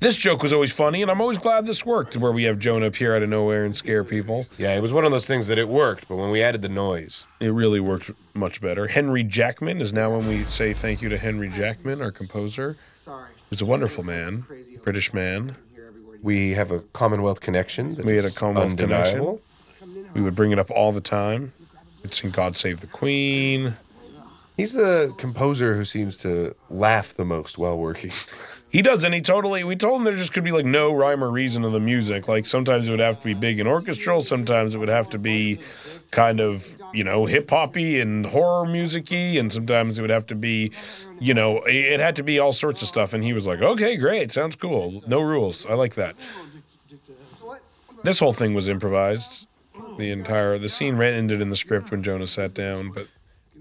This joke was always funny, and I'm always glad this worked, where we have Jonah appear out of nowhere and scare people. Yeah, it was one of those things that it worked, but when we added the noise, It really worked much better. Henry Jackman is now when we say thank you to Henry Jackman, our composer. Sorry. Who's a wonderful man, British man. we have a Commonwealth connection. that We had a is Commonwealth undeniable. We would bring it up all the time. We'd sing God Save the Queen. He's the composer who seems to laugh the most while working. <laughs> He does, and he totally. We told him there just could be like no rhyme or reason to the music. Like sometimes it would have to be big and orchestral, sometimes it would have to be kind of you know hip hoppy and horror musicy, and sometimes it would have to be, you know, it it had to be all sorts of stuff. And he was like, "Okay, great, sounds cool. No rules. I like that." This whole thing was improvised. The entire the scene ran ended in the script when Jonah sat down, but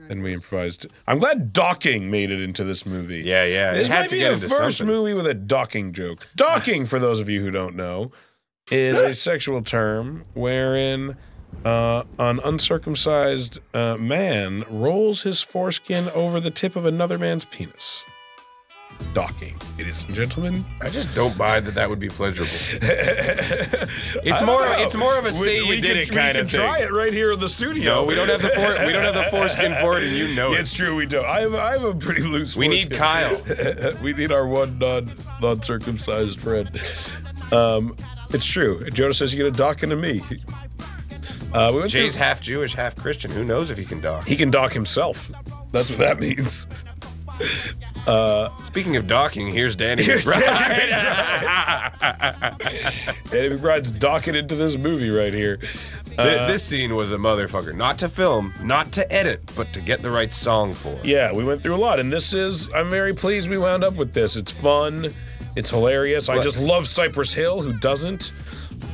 then we improvised. I'm glad docking made it into this movie. Yeah, yeah. This it had might to be get the into first something. movie with a docking joke. Docking, for those of you who don't know, is a <laughs> sexual term wherein uh, an uncircumcised uh, man rolls his foreskin over the tip of another man's penis. Docking, ladies and gentlemen. I just don't buy that that would be pleasurable. <laughs> it's It's more. It's more of a say we, you did can, it kind we of can thing. try it right here in the studio. No, we don't have the for, we don't have the <laughs> foreskin for it, and you know It's it. true, we don't. I have, I have a pretty loose. We need. Kyle. <laughs> we need our one non non circumcised friend. Um, it's true. Jonah says you get a dock into me. Uh, we went Jay's through- half Jewish, half Christian. Who knows if he can dock? he can dock himself. That's what that means. <laughs> Speaking of docking, here's Danny. Here's <laughs> McBride. Danny McBride's docking into this movie right here. Th- Uh, this scene was a motherfucker. Not to film, not to edit, but to get the right song for. Yeah, we went through a lot, and this is. I'm very pleased we wound up with this. It's fun. It's hilarious. I just love Cypress Hill. Who doesn't?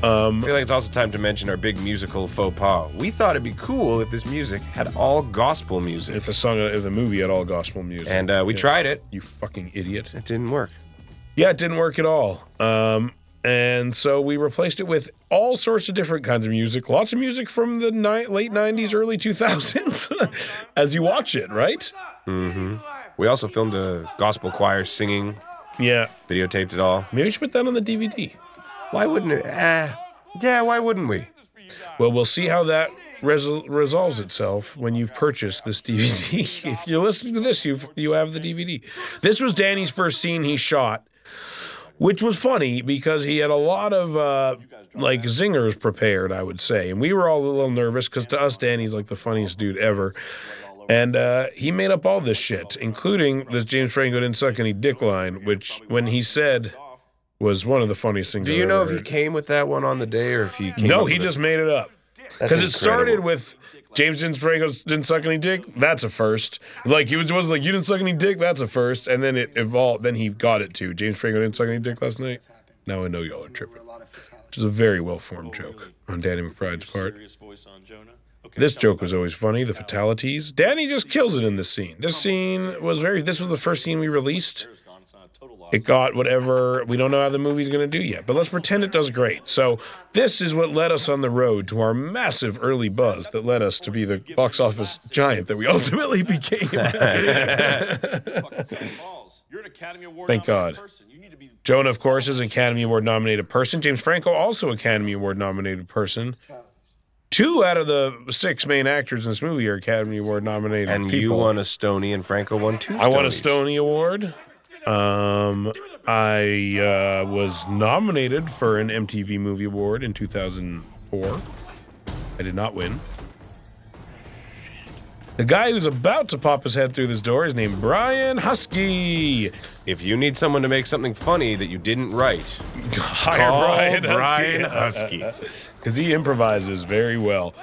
I feel like it's also time to mention our big musical faux pas. We thought it'd be cool if this music had all gospel music. If the song, if the movie had all gospel music, And uh, we Yeah. tried it. You fucking idiot. It didn't work. Yeah, it didn't work at all. Um, and so we replaced it with all sorts of different kinds of music. Lots of music from the ni- late 90s, early 2000s <laughs> as you watch it, right? We also filmed a gospel choir singing, Yeah. videotaped it all. Maybe we should put that on the DVD. Why wouldn't it? Uh, yeah, why wouldn't we? Well, we'll see how that resol- resolves itself when you've purchased this DVD. <laughs> if you're listening to this, you you have the DVD. This was Danny's first scene he shot, which was funny because he had a lot of uh, like zingers prepared, I would say, and we were all a little nervous because to us, Danny's like the funniest dude ever. And uh, he made up all this shit, including this James Franco didn't suck any dick line, which when he said was one of the funniest things. Do I've you know ever if he came with that one on the day or if he came No, he with it? just made it up. Because it started with James didn't Franco didn't suck any dick. That's a first. Like he was was like you didn't suck any dick. That's a first. And then it evolved. Then he got it too. James Franco didn't suck any dick last night. Now I know y'all are tripping. Which is a very well formed joke on Danny McBride's part. This joke was always funny. The fatalities. Danny just kills it in this scene. This scene was very. This was the first scene we released It got whatever. We don't know how the movie's going to do yet, but let's pretend it does great. So, this is what led us on the road to our massive early buzz that led us to be the box office giant that we <laughs> ultimately became. You're an Academy Award Thank God. person. You need to be Jonah, of course, is an Academy Award nominated person. James Franco, also Academy Award nominated person. Two out of the six main actors in this movie are Academy Award nominated And people. you won a Stony, and Franco won two. I won a Stony Award. Um, I uh, was nominated for an MTV Movie Award in 2004. I did not win. The guy who's about to pop his head through this door is named Brian Huskey. If you need someone to make something funny that you didn't write, <laughs> Hire call Brian Brian Huskey. Huskey. because he improvises very well.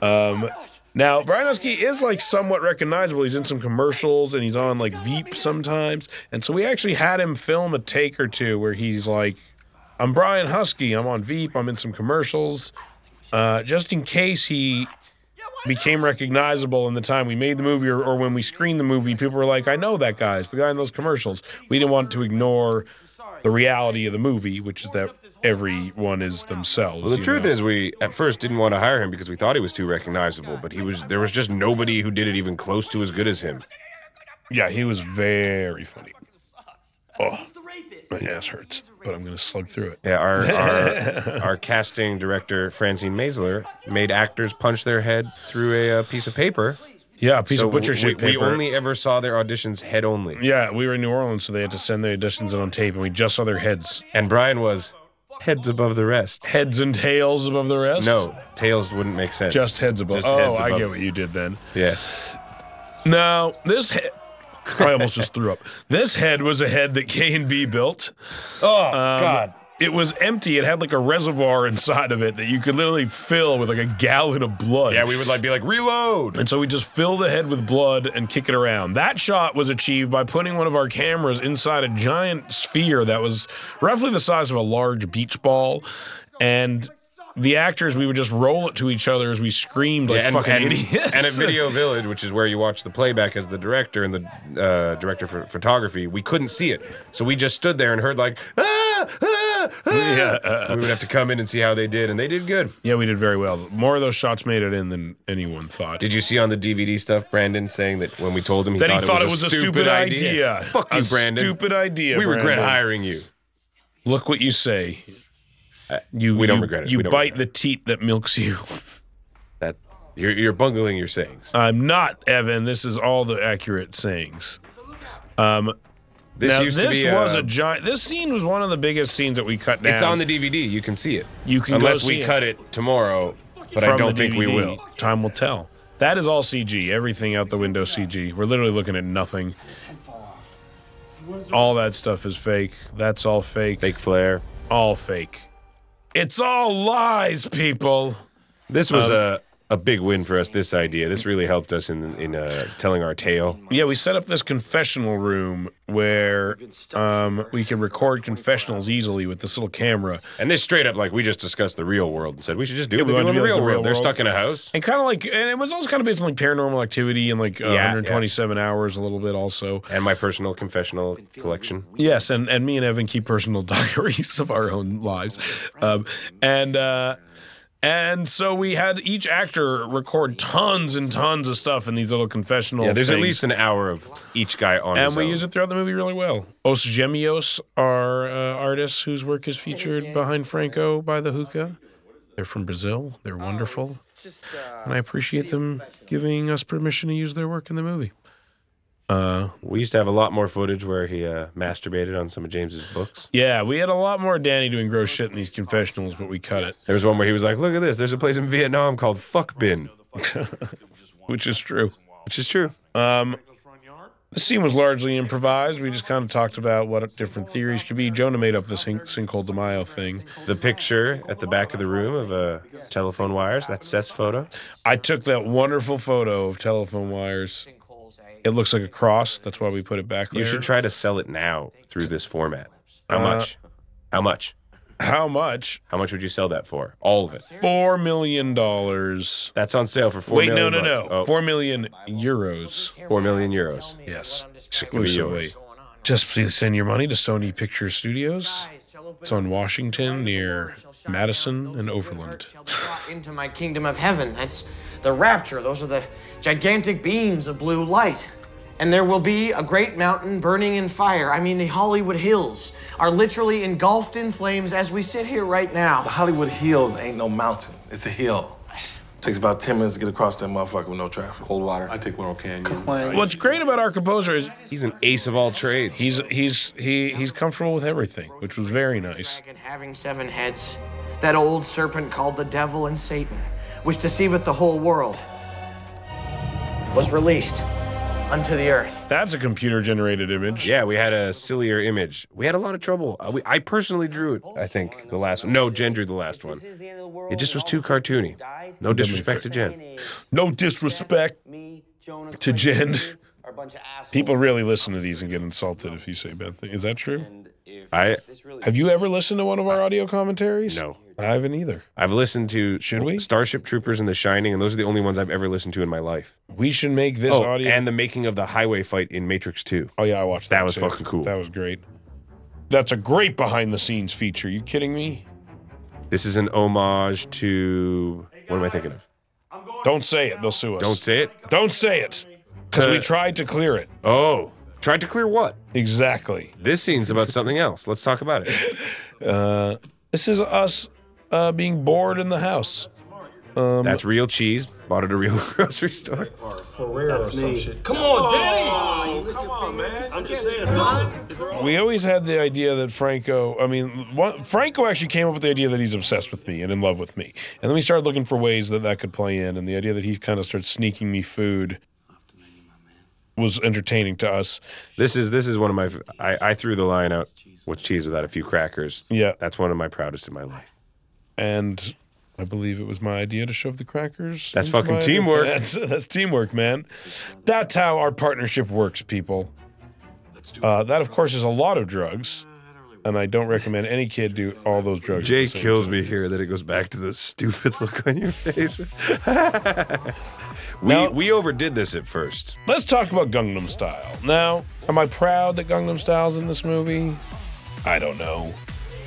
Um, now Brian Huskey is like somewhat recognizable. He's in some commercials and he's on like Veep sometimes, and so we actually had him film a take or two where he's like, "I'm Brian Huskey. I'm on Veep. I'm in some commercials." Uh, just in case he became recognizable in the time we made the movie or, or when we screened the movie, people were like, "I know that guy. It's the guy in those commercials." We didn't want to ignore the reality of the movie, which is that everyone is themselves. Well, the truth know? is, we at first didn't want to hire him because we thought he was too recognizable. But he was. There was just nobody who did it even close to as good as him. Yeah, he was very funny. Oh, my ass hurts, but I'm gonna slug through it. Yeah, our our, <laughs> our casting director Francine Maisler made actors punch their head through a, uh piece of paper. Yeah, a piece so of butcher we, shit we paper. only ever saw their auditions head only. yeah, we were in New Orleans, so they had to send the auditions in on tape, and we just saw their heads, And Brian was heads above the rest. heads and tails above the rest. No, tails wouldn't make sense. just heads above. Just oh, heads I get what you did then. Yes. Now this head. I almost just threw up. This head was a head that KNB built. Oh Um, God. It was empty. It had like a reservoir inside of it that you could literally fill with like a gallon of blood. Yeah, we would like be like reload. And so we just fill the head with blood and kick it around. That shot was achieved by putting one of our cameras inside a giant sphere that was roughly the size of a large beach ball. And the actors, we would just roll it to each other as we screamed like and, fucking and, idiots. and at <laughs> Video Village, which is where you watch the playback as the director and the uh, director for photography, we couldn't see it, so we just stood there and heard like ah, ah. <laughs> Yeah, uh, we would have to come in and see how they did, and they did good. yeah, we did very well. More of those shots made it in than anyone thought. Did you see on the DVD stuff Brandon saying that when we told him he that thought, he thought it was, a stupid, idea. Fuck you, a Brandon. Stupid idea. we regret Brandon. hiring you. Look what you say. You, Uh, we don't you- regret it. You bite regret the teat that milks you. <laughs> That you're, you're bungling your sayings. I'm not, Evan. This is all the accurate sayings. Um, This now, used this to be was uh, a giant. This scene was one of the biggest scenes that we cut down. It's on the DVD. You can see it. You can unless go we see it. cut it tomorrow, but I don't think we will. Time will tell. That is all CG. Everything out the window CG. We're literally looking at nothing. All that stuff is fake. That's all fake. Fake flare. All fake. It's all lies, people. This was Um, a a big win for us. This idea. This really helped us in in uh, telling our tale. Yeah, we set up this confessional room where um, we can record confessionals easily with this little camera. And this straight up like we just discussed the real world and said we should just do Yeah, what we do in to the be like real the real world. They're stuck in a house. And kind of like, and it was also kind of based on like paranormal activity and like uh, Yeah, 127 hours a little bit also. And my personal confessional collection. Yes, and, and me and Evan keep personal <laughs> diaries of our own lives. Um, and uh, and so we had each actor record tons and tons of stuff in these little confessional Yeah, there's at least an hour of each guy on. and his we own. use it throughout the movie really well. Os Gêmeos are uh, artists whose work is featured behind Franco by the hookah. They're from Brazil. They're wonderful. And I appreciate them giving us permission to use their work in the movie. Uh, We used to have a lot more footage where he uh, masturbated on some of James's books. yeah, we had a lot more Danny doing gross shit in these confessionals, but we cut it, There was one where he was like, "Look at this! There's a place in Vietnam called Fuck Bin," <laughs> which is true. which is true. Um, the scene was largely improvised. We just kind of talked about what different theories could be. Jonah made up the sink, sinkhole de Mayo thing. The picture at the back of the room of uh, telephone wires. That's Seth's photo. I took that wonderful photo of telephone wires. It looks like a cross. That's why we put it back there. You should try to sell it now through this format. How Uh, much? How much? How much? How much would you sell that for? All of it. Four million dollars. That's on sale for four Wait, no, million no, no. bucks. Oh, Four million euros. four million euros. Yes, exclusively. Just please send your money to Sony Picture Studios. It's on Washington near Madison and Overland. into my kingdom of heaven. That's the rapture. Those are the gigantic beams of blue light. And there will be a great mountain burning in fire. I mean, the Hollywood Hills are literally engulfed in flames as we sit here right now. The Hollywood Hills ain't no mountain. It's a hill. Takes about 10 minutes to get across that motherfucker with no traffic. Cold water. I take Laurel Canyon. What's great about our composer is He's an ace of all trades. he's he's he he's comfortable with everything, which was very nice. dragon having seven heads, that old serpent called the devil and Satan, which deceiveth the whole world, was released unto the earth. That's a computer generated image. yeah, we had a sillier image. We had a lot of trouble. Uh, we, I personally drew it. I think the last one. No, Jen drew the last one. It just was too cartoony. No disrespect to Jen. No disrespect to Jen. People really listen to these and get insulted if you say bad things. Is that true? I Have you ever listened to one of our audio commentaries? No. I haven't either. I've listened to Should we? Starship Troopers and The Shining, and those are the only ones I've ever listened to in my life. We should make this Oh, audio. and the making of the highway fight in Matrix 2. oh yeah, I watched that. That was too. fucking cool. That was great. That's a great behind the scenes feature. You kidding me? This is an homage to what am I thinking of? Don't say it. They'll sue us. Don't say it. Don't say it. Because we tried to clear it. Oh, tried to clear what? Exactly. This scene's about something else. Let's talk about it. Uh, this is us uh, being bored in the house. Um, That's real cheese. Bought at a real <laughs> grocery store. Come on, Daddy! come on, man. I'm just saying. We always had the idea that Franco, I mean, one, Franco actually came up with the idea that he's obsessed with me and in love with me. And then we started looking for ways that that could play in. And the idea that he kind of starts sneaking me food was entertaining to us. This is this is one of my. I, I threw the line out with cheese without a few crackers. Yeah. That's one of my proudest in my life. And I believe it was my idea to shove the crackers. That's fucking teamwork. That's, that's teamwork, man. That's how our partnership works, people. Uh, that, of course, is a lot of drugs. And I don't recommend any kid do all those drugs. Jay kills time. me here that it goes back to the stupid <laughs> look on your face. <laughs> we Now- we overdid this at first. Let's talk about Gangnam Style. Now, am I proud that Gangnam Style's in this movie? I don't know.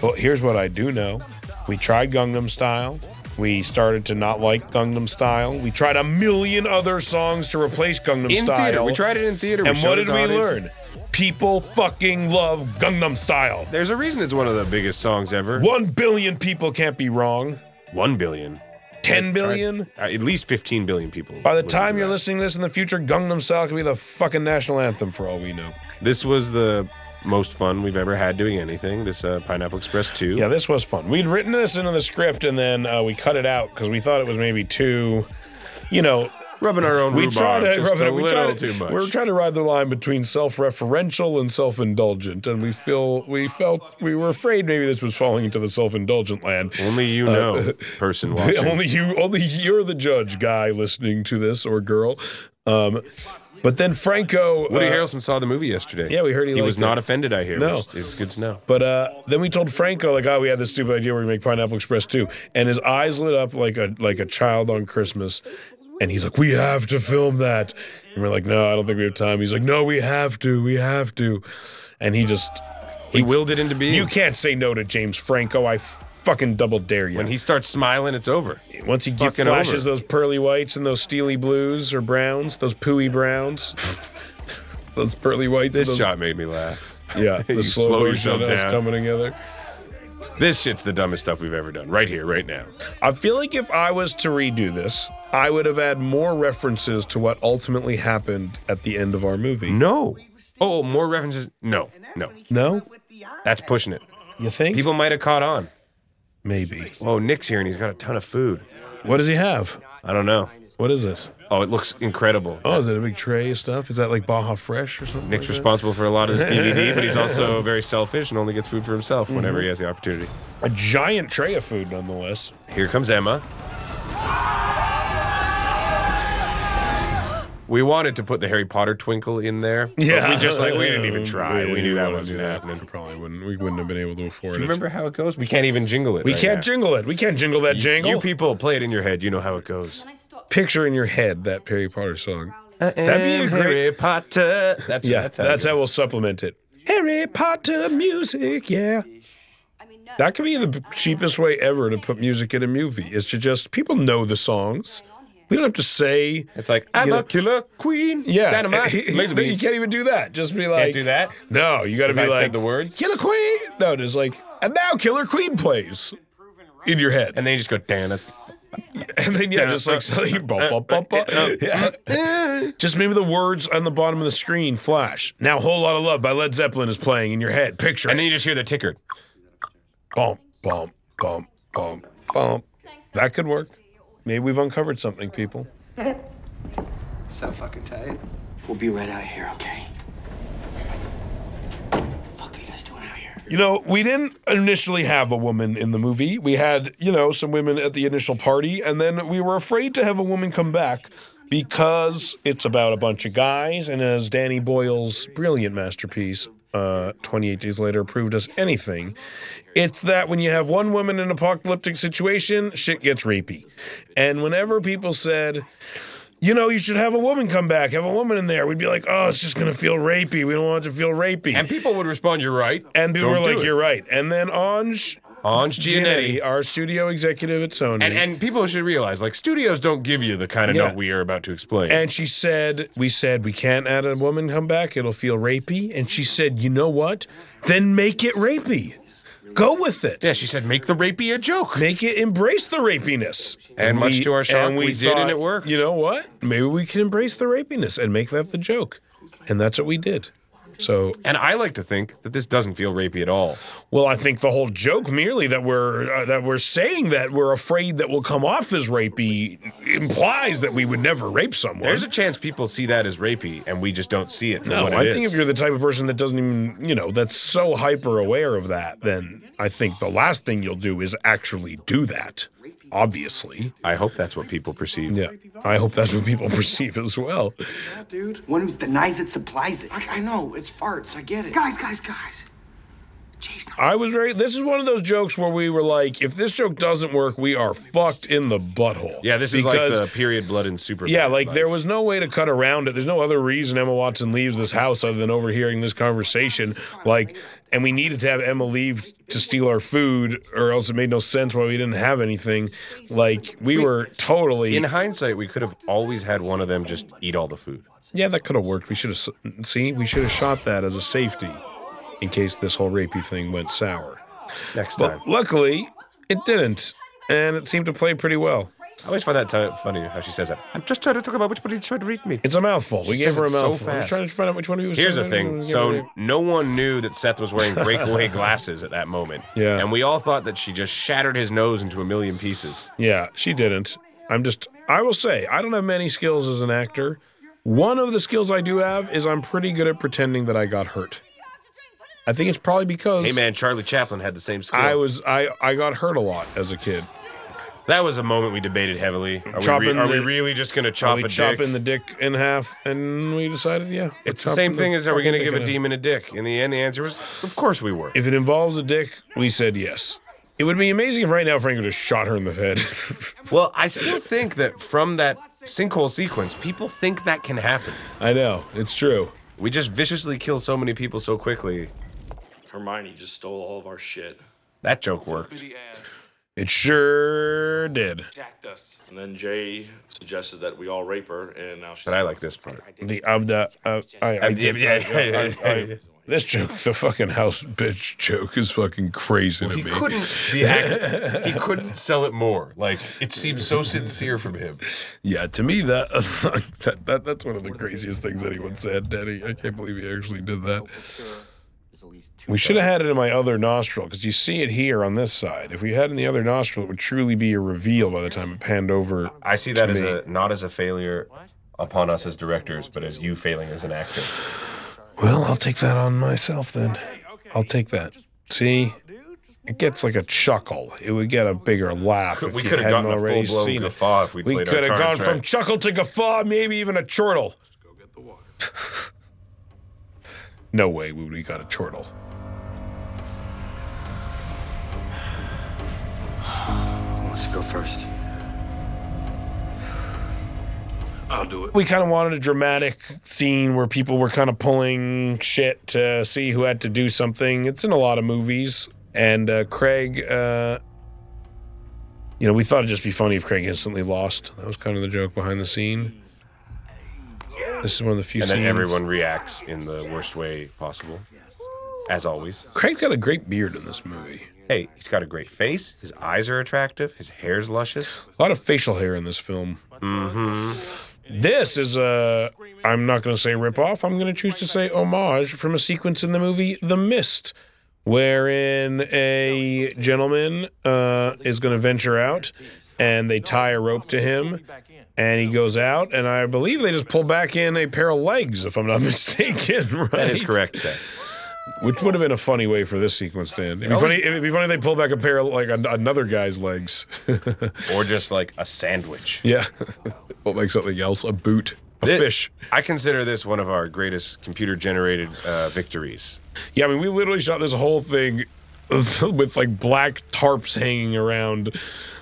Well, here's what I do know. We tried Gangnam Style. We started to not like Gangnam Style. We tried a million other songs to replace Gangnam In Style. theater, we tried it in theater. And showed what did we audience. learn? People fucking love Gangnam Style. There's a reason it's one of the biggest songs ever. One billion people can't be wrong. One billion. 10 billion? Uh, at least 15 billion people. By the time you're that. listening to this in the future, Gangnam Style could be the fucking national anthem for all we know. This was the most fun we've ever had doing anything. This uh, Pineapple Express 2. Yeah, this was fun. We'd written this into the script and then uh, we cut it out because we thought it was maybe too, you know, Rubbing our own we tried to just a little to- too much. We were trying to ride the line between self-referential and self-indulgent, and we feel we felt we were afraid maybe this was falling into the self-indulgent land. Only you know, <laughs> person <laughs> watching. only you, only you're the judge, guy listening to this or girl. Um, but then Franco, Woody uh, Harrelson saw the movie yesterday. Yeah, we heard he He was it. not offended, I hear. No. is good to know. But uh, then we told Franco like, oh, we had this stupid idea where we make Pineapple Express too, and his eyes lit up like a like a child on Christmas, and he's like, we have to film that, and we're like, no, I don't think we have time. He's like, no, we have to, we have to, and he just He willed it into being. you can't say no to James Franco. I fucking double dare you. when he starts smiling, it's over. once he fucking flashes over. those pearly whites and those steely blues or browns, those pooey browns. <laughs> Those pearly whites. This those, shot made me laugh. yeah, <laughs> the slow, slow yourself down. coming together. This shit's the dumbest stuff we've ever done. Right here, right now. I feel like if I was to redo this, I would have had more references to what ultimately happened at the end of our movie. No. Oh, more references? No, no. No? That's pushing it. You think? People might have caught on. Maybe. Oh, Nick's here and he's got a ton of food. What does he have? I don't know. What is this? Oh, it looks incredible. Oh, is it a big tray of stuff? Is that like Baja Fresh or something? Nick's like responsible for a lot of this DVD, <laughs> but he's also very selfish and only gets food for himself whenever he mm-hmm. has the opportunity. A giant tray of food, nonetheless. Here comes Emma. We wanted to put the Harry Potter twinkle in there. but we just like we didn't even <laughs> try. We knew that wasn't happening. Probably wouldn't. We wouldn't have been able to afford Do you it. remember how it goes? We can't even jingle it. We right can't now. jingle it. We can't jingle that jingle. You people play it in your head. You know how it goes. Picture in your head that Harry Potter song. That'd be a great. Harry Potter. That's Yeah, that's how, that's how we'll supplement it. Harry Potter music, yeah. That could be the cheapest way ever to put music in a movie. Is to just people know the songs. We don't have to say. It's like I'm a killer queen. Yeah, dynamite. <laughs> But you can't even do that. Just be like, can't do that? No, you got to be I said like the words? Killer Queen. No, just like, and now Killer Queen plays in your head, And then you just go, damn it. <laughs> and then yeah, just like so <laughs> bum, bum, bum, bum. Yeah. just maybe the words on the bottom of the screen flash. Now, "Whole Lotta Love" by Led Zeppelin is playing in your head. Picture And then you just hear the ticker. Bump, bump, bump, bump, bump. That could work. Maybe we've uncovered something, people. <laughs> So fucking tight. We'll be right out here, okay? Fuck are you guys doing out here? You know, we didn't initially have a woman in the movie. We had, you know, some women at the initial party, and then we were afraid to have a woman come back because it's about a bunch of guys. And as Danny Boyle's brilliant masterpiece, uh, 28 Days Later, proved us anything, it's that when you have one woman in an apocalyptic situation, shit gets rapey. And whenever people said, you know, you should have a woman come back, have a woman in there. We'd be like, oh, it's just going to feel rapey. We don't want it to feel rapey. And people would respond, you're right. And people Don't were like, it. "You're right." And then Ange Ange Giannetti, Giannetti. our studio executive at Sony, And, and people should realize, like, studios don't give you the kind of Yeah. note we are about to explain. and she said, "We said we can't add a woman come back; it'll feel rapey." And she said, "You know what? Then make it rapey. Go with it. yeah, she said, make the rapey a joke. Make it embrace the rapiness." And much to our shock, we did, and it worked. You know what? Maybe we can embrace the rapiness and make that the joke, and that's what we did. So And I like to think that this doesn't feel rapey at all. Well, I think the whole joke merely that we're uh, that we're saying that we're afraid that will come off as rapey implies that we would never rape someone. There's a chance people see that as rapey, and we just don't see it for no, what it I is. think if you're the type of person that doesn't even, you know, that's so hyper aware of that, then I think the last thing you'll do is actually do that. Obviously. I hope that's what people perceive. Yeah. I hope that's what people <laughs> perceive as well. Dude, one who denies it supplies it. I, I know, it's farts, I get it. Guys, guys, guys. Jay's not. I was very this is one of those jokes where we were like, if this joke doesn't work, we are fucked in the butthole. Yeah, this is Because- like the period blood and super. Yeah, like there was no way to cut around it. There's no other reason Emma Watson leaves this house other than overhearing this conversation. Like, and we needed to have Emma leave to steal our food, or else it made no sense why we didn't have anything. Like, we were totally. In hindsight, we could have always had one of them just eat all the food. yeah, that could have worked. We should have see. We should have shot that as a safety in case this whole rapey thing went sour. Next time. But luckily, it didn't, and it seemed to play pretty well. I always find that time funny how she says that. I'm just trying to talk about which one he's tried to read me. It's a mouthful. We She gave says her a it so mouthful. I was fast. trying to find out which one he was. Here's the trying to- thing. So no one knew that Seth was wearing breakaway <laughs> glasses at that moment. Yeah. And we all thought that she just shattered his nose into a million pieces. Yeah, she didn't. I'm just, I will say, I don't have many skills as an actor. One of the skills I do have is I'm pretty good at pretending that I got hurt. I think it's probably because Hey man, Charlie Chaplin had the same skill. I was I I got hurt a lot as a kid. that was a moment we debated heavily. Are, we, re- are we really just gonna chop we a chopping dick? the dick in half, and we decided, yeah, we're it's the same chopping thing as are we gonna fucking give dick a in half. demon a dick? In the end, the answer was, of course we were. If it involves a dick, we said yes. It would be amazing if right now Frank would just shot her in the head. <laughs> Well, I still think that from that sinkhole sequence, people think that can happen. I know it's true. We just viciously kill so many people so quickly. Hermione just stole all of our shit. That joke worked. It sure did. Jacked us. And then Jay suggested that we all rape her, and now she's. But I like this part. The abda, uh, I, I, yeah, yeah, yeah, yeah, I- I- this joke, the fucking house bitch joke, is fucking crazy to He me. couldn't <laughs> the act, he couldn't sell it more. Like it seems so sincere from him. Yeah, to me that, <laughs> that, that that's one of the craziest things anyone said, Daddy. I can't believe he actually did that. We should have had it in my other nostril because you see it here on this side. If we had it in the other nostril, it would truly be a reveal by the time it panned over. I see that to as me. a not as a failure upon us as directors, but as you failing as an actor. Well, I'll take that on myself then. I'll take that. See, it gets like a chuckle. It would get a bigger laugh <laughs> if We you could have hadn't gotten a already full blown seen it. guffaw if we We played could our have gone cards from chuckle to guffaw, maybe even a chortle. <laughs> no way would we got a chortle. Who wants to go first? I'll do it. we kind of wanted a dramatic scene where people were kind of pulling shit to see who had to do something. It's in a lot of movies. And uh, Craig, uh, you know, we thought it'd just be funny if Craig instantly lost. That was kind of the joke behind the scene. This is one of the few And scenes. then everyone reacts in the worst way possible, as always. Craig's got a great beard in this movie. Hey, he's got a great face. His eyes are attractive. His hair's luscious. A lot of facial hair in this film. Mm-hmm. This is a, I'm not going to say ripoff. I'm going to choose to say homage from a sequence in the movie The Mist, wherein a gentleman uh, is going to venture out and they tie a rope to him and he goes out and I believe they just pull back in a pair of legs, if I'm not <laughs> mistaken. Right? That is correct, Seth. Which would have been a funny way for this sequence to end. It'd be funny. It'd be funny if they pulled back a pair of like an, another guy's legs. <laughs> Or just like a sandwich. yeah. <laughs> what makes something else? A boot. A Thi- fish. I consider this one of our greatest computer generated uh, victories. Yeah, I mean, we literally shot this whole thing <laughs> with like black tarps hanging around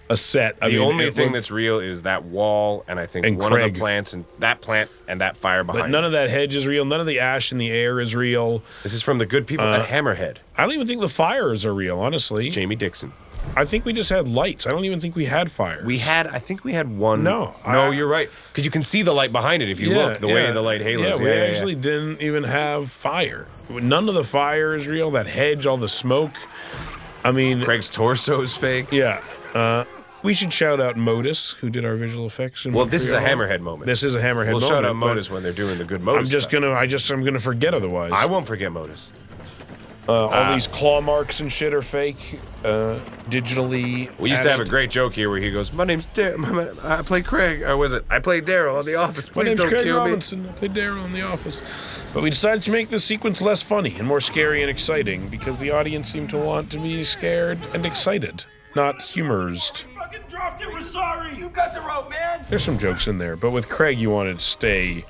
a set. I the mean, only thing that's real is that wall, and I think And one of the plants, and that plant, and that fire behind. But none it. of that hedge is real. None of the ash in the air is real. This is from the good people Uh, at Hammerhead. I don't even think the fires are real, honestly. Jamie Dixon. I think we just had lights. I don't even think we had fires. We had, I think we had one. No, no, I- you're right, because you can see the light behind it if you look. The way the light halos. Yeah, we actually didn't even have fire. None of the fire is real. That hedge, all the smoke. I mean, Craig's torso is fake. yeah. Uh, we should shout out Modus, who did our visual effects. Well, this is a Hammerhead moment. This is a Hammerhead we'll moment. shout out Modus when they're doing the good Modus. I'm just stuff. gonna. I just. I'm gonna forget otherwise. I won't forget Modus. Uh, all Ah. these claw marks and shit are fake, uh, digitally. We used to have a great joke here where he goes, "My name's Daryl. <laughs> I play Craig. Or was it? I play Daryl on The Office. My Please name's don't Craig kill Robinson. I play Daryl on The Office. But we decided to make this sequence less funny and more scary and exciting because the audience seemed to want to be scared and excited, not humorized. Fucking dropped it. We're sorry. You got the rope, man. There's some jokes in there, but with Craig, you wanted to stay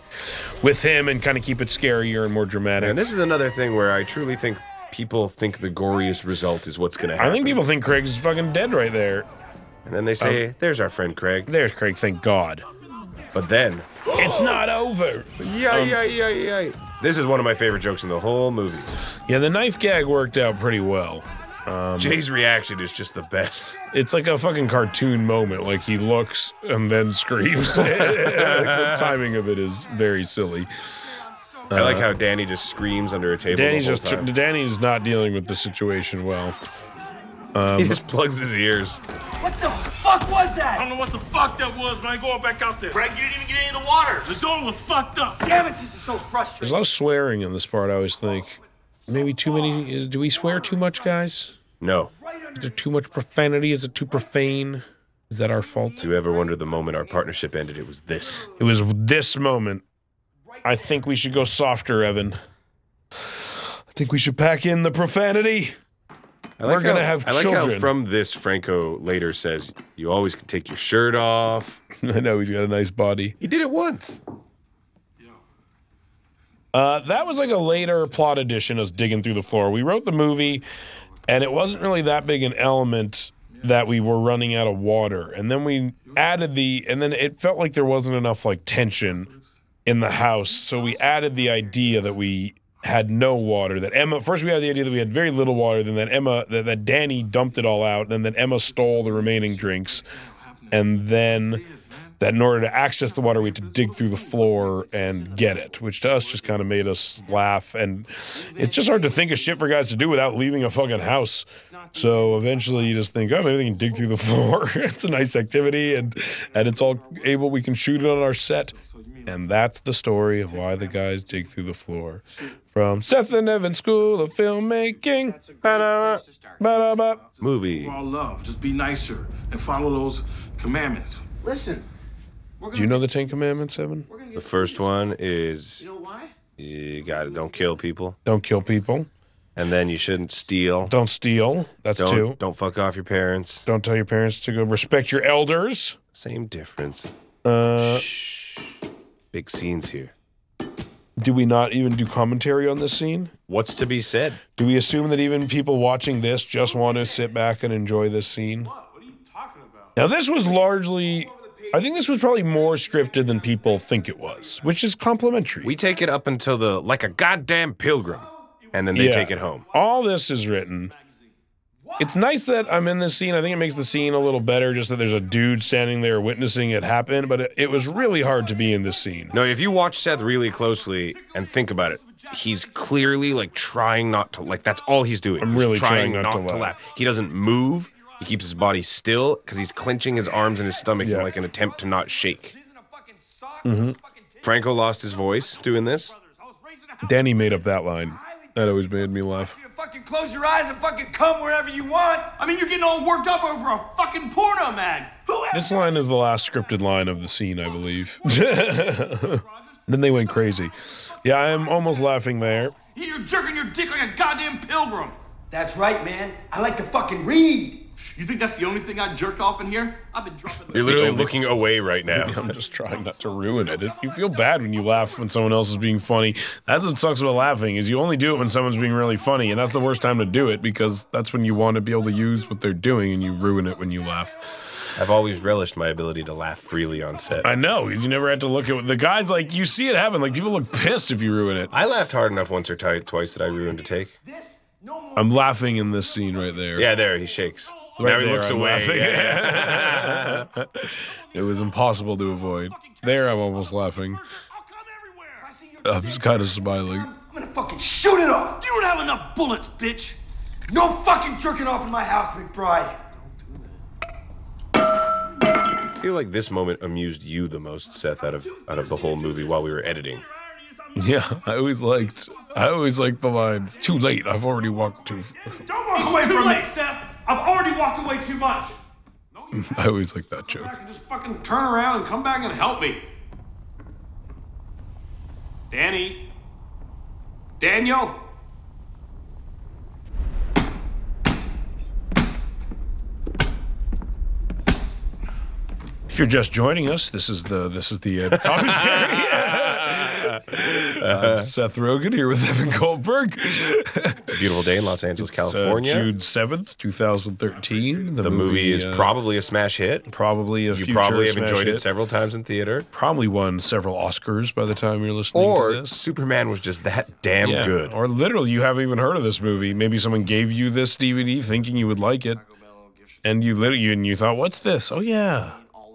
with him and kind of keep it scarier and more dramatic. And this is another thing where I truly think people think the goriest result is what's going to happen. I think people think Craig's fucking dead right there. and then they say, um, "There's our friend Craig." There's Craig, thank God. But then, It's not over. yeah, um, yeah, yeah, yeah. This is one of my favorite jokes in the whole movie. Yeah, the knife gag worked out pretty well. Um, Jay's reaction is just the best. It's like a fucking cartoon moment. Like he looks and then screams. <laughs> The timing of it is very silly. I like uh, how Danny just screams under a table. Danny's the just time. Danny's not dealing with the situation well. he um, just plugs his ears. What the fuck was that? I don't know what the fuck that was, man. Going back out there. Craig, you didn't even get any of the water. The door was fucked up. Damn it, this is so frustrating. There's a lot of swearing in this part. I always think maybe too many. Is, do we swear too much, guys? No. Is there too much profanity? Is it too profane? Is that our fault? Do you ever wonder the moment our partnership ended? It was this. It was this moment. I think we should go softer, Evan. I think we should pack in the profanity. I We're gonna how- have I like how children. from this, Franco later says, "You always can take your shirt off." <laughs> I know he's got a nice body. He did it once. Uh, that was like a later plot addition, us digging through the floor. We wrote the movie, and it wasn't really that big an element that we were running out of water. And then we added the, and then it felt like there wasn't enough like tension in the house. So we added the idea that we had no water. That Emma, first we had the idea that we had very little water, then that Emma, that, that Danny dumped it all out, then that Emma stole the remaining drinks, and then that in order to access the water, we had to dig through the floor and get it, which to us just kind of made us laugh. And it's just hard to think of shit for guys to do without leaving a fucking house. So eventually you just think, oh, maybe they can dig through the <laughs> floor. it's a nice activity and, and it's all able, we can shoot it on our set. And that's the story of why the guys dig through the floor. From Seth and Evan School of Filmmaking. Ba-da-ba, ba-da-ba. Movie. All love. Just be nicer and follow those commandments. Listen, Do you know the Ten Commandments, Evan? The first one is you know why? you got to don't kill people, Don't kill people. and then you shouldn't steal. Don't steal. That's Don't two. don't fuck off your parents. Don't tell your parents to go respect your elders. Same difference. Uh, Shh. Big scenes here. do we not even do commentary on this scene? What's to be said? Do we assume that even people watching this just want to sit back and enjoy this scene? What are you talking about? Now, this was largely I think this was probably more scripted than people think it was, which is complimentary. We take it up until the like a goddamn pilgrim, and then they Yeah. take it home. All this is written. It's nice that I'm in this scene. I think it makes the scene a little better just that there's a dude standing there witnessing it happen, but it, it was really hard to be in this scene. No, if you watch Seth really closely and think about it, he's clearly like trying not to like that's all he's doing. I'm He's really trying not to laugh. He doesn't move. He keeps his body still because he's clenching his arms in his stomach Yeah. in like an attempt to not shake. Mhm. Franco lost his voice doing this. Danny made up that line. That always made me laugh. Fucking close your eyes and fucking come wherever you want. I mean, you're getting all worked up over a fucking porno mag. Who This line is the last scripted line of the scene, I believe. <laughs> then they went crazy. Yeah, I'm almost laughing there. You're jerking your dick like a goddamn pilgrim. That's right, man. I like to fucking read. You think that's the only thing I jerked off in here? I've been dropping. You're literally looking away right now. I'm just trying not to ruin it. It- You feel bad when you laugh when someone else is being funny. That's what sucks about laughing is you only do it when someone's being really funny, and that's the worst time to do it because that's when you want to be able to use what they're doing, and you ruin it when you laugh. I've always relished my ability to laugh freely on set. I know you never had to look at the guys like you see it happen. Like people look pissed if you ruin it. I laughed hard enough once or ti- twice that I ruined a take. I'm laughing in this scene right there. Yeah, there he shakes. Right now he there, looks I'm away. Yeah. <laughs> it was impossible to avoid. There, I'm almost laughing. I'm just kind of smiling. I'm gonna fucking shoot it off. You don't have enough bullets, bitch. No fucking jerking off in my house, McBride. I feel like this moment amused you the most, Seth, out of out of the whole movie while we were editing. Yeah, I always liked. I always liked the lines. Too late. I've already walked too. Don't walk away from me, Seth. I've already walked away too much. <laughs> I always like that joke. Just fucking turn around and come back and help me. Danny. Daniel. If you're just joining us, this is the this is the uh, commentary. <laughs> <laughs> I'm Seth Rogen here with <laughs> Evan Goldberg. It's a beautiful day in Los Angeles, It's, uh, California. June seventh, two thousand thirteen. the movie is uh, probably a smash hit. probably a You future probably have smash enjoyed hit. it several times in theater. Probably won several Oscars by the time you're listening Or to this. Superman was just that damn Yeah, good. Or literally, you haven't even heard of this movie. Maybe someone gave you this DVD thinking you would like it, and you literally and you thought, "What's this? Oh yeah,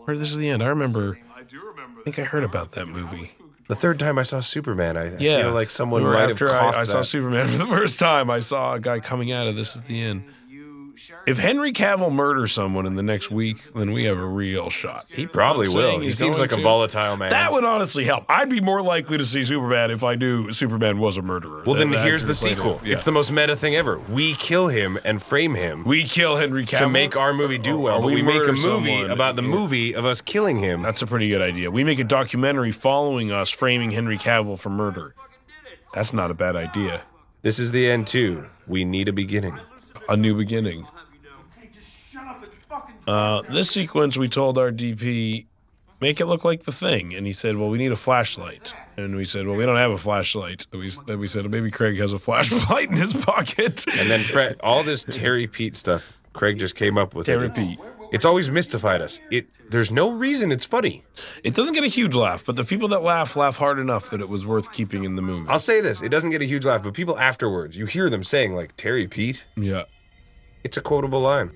or this is the end." I remember. I think I heard about that movie. The third time I saw Superman, I, Yeah, feel like someone Remember might have after coughed I, I saw that. Superman for the first time. I saw a guy coming out of this at the end. If Henry Cavill murders someone in the next week, then we have a real shot. He probably You know what I'm will. He seems going like a volatile man. That would honestly help. I'd be more likely to see Superman if I knew Superman was a murderer. well, then here's the actor who played sequel. Yeah. It's the most meta thing ever. We kill him and frame him we kill Henry Cavill to make our movie do Or- well, or but we, make a movie about the movie of us killing him. That's a pretty good idea. We make a documentary following us framing Henry Cavill for murder. That's not a bad idea. This is the end too. We need a beginning. A new beginning. Uh, this sequence, we told our DP, make it look like the thing, and he said, "Well, we need a flashlight." And we said, "Well, we don't have a flashlight." And we then we said, "Maybe Craig has a flashlight in his pocket." And then Fred, all this Terry Pete stuff, Craig just came up with Terry it. It's- Pete. It's always mystified us. It there's no reason it's funny. It doesn't get a huge laugh, but the people that laugh laugh hard enough that it was worth keeping in the movie. I'll say this: it doesn't get a huge laugh, but people afterwards, you hear them saying like Terry Pete. yeah. It's a quotable line.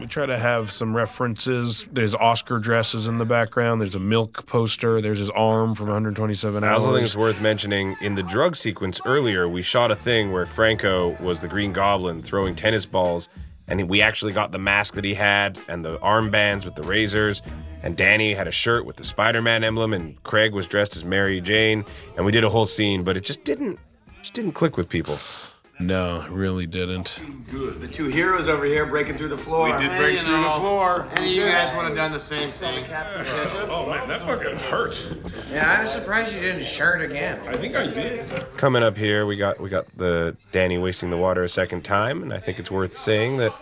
We try to have some references. There's Oscar dresses in the background. There's a milk poster. There's his arm from 127 I hours. also think it's worth mentioning in the drug sequence earlier, we shot a thing where Franco was the Green Goblin throwing tennis balls, and we actually got the mask that he had and the armbands with the razors. And Danny had a shirt with the Spider-Man emblem, and Craig was dressed as Mary Jane, and we did a whole scene, but it just didn't, just didn't click with people. no, it really didn't. Good. The two heroes over here breaking through the floor. We did break through the floor. Any of you guys would have done the same thing. Oh man, that fucking hurt. Yeah, I'm surprised you didn't shirt again. I think I did. Coming up here, we got we got the Danny wasting the water a second time, and I think it's worth saying that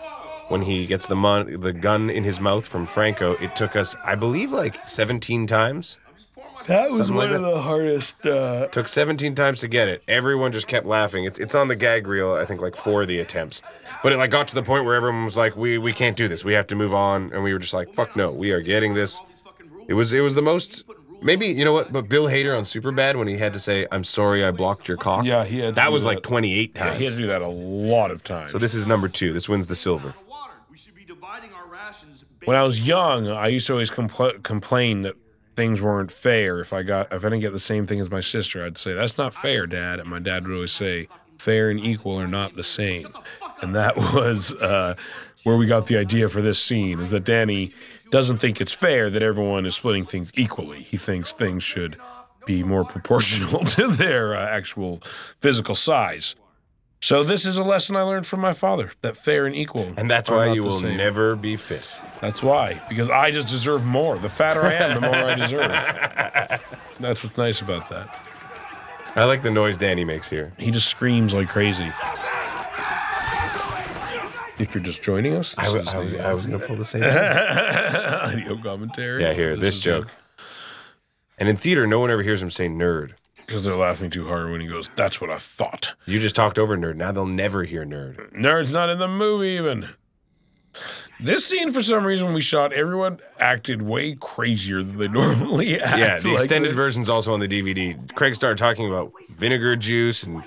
when he gets the mon- the gun in his mouth from Franco, it took us, I believe, like 17 times That was Something like one of that. the hardest. Uh, Took 17 times to get it. Everyone just kept laughing. It's, it's on the gag reel, I think, like four of the attempts. But it like got to the point where everyone was like, "We we can't do this. We have to move on." And we were just like, "Fuck no, we are getting this." It was it was the most. Maybe you know what? But Bill Hader on Superbad when he had to say, "I'm sorry, I blocked your cock." Yeah, he had to That do was that. like 28 times. yeah, he had to do that a lot of times. so this is number two. This wins the silver. We should be dividing our rations. When I was young, I used to always compl- complain that things weren't fair. If I got, if I didn't get the same thing as my sister, I'd say that's not fair, Dad. And my dad would always say, "Fair and equal are not the same." And that <laughs> was uh, where we got the idea for this scene: is that Danny doesn't think it's fair that everyone is splitting things equally. He thinks things should be more proportional <laughs> to their uh, actual physical size. So this is a lesson I learned from my father: that fair and equal, And that's why you will same. never be fit. That's why, because I just deserve more. The fatter I am, the more I deserve. <laughs> That's what's nice about that. I like the noise Danny makes here. He just screams like crazy. If you're just joining us, I, this w- I was I was gonna pull the same. <laughs> audio commentary. Yeah, here this is joke. And in theater, no one ever hears him say nerd. Because they're laughing too hard when he goes. That's what I thought. You just talked over nerd. Now they'll never hear nerd. Nerd's not in the movie even. This scene, for some reason, when we shot, everyone acted way crazier than they <laughs> normally act. Yeah, the Like, extended they- version's also on the DVD. Craig started talking about vinegar juice, and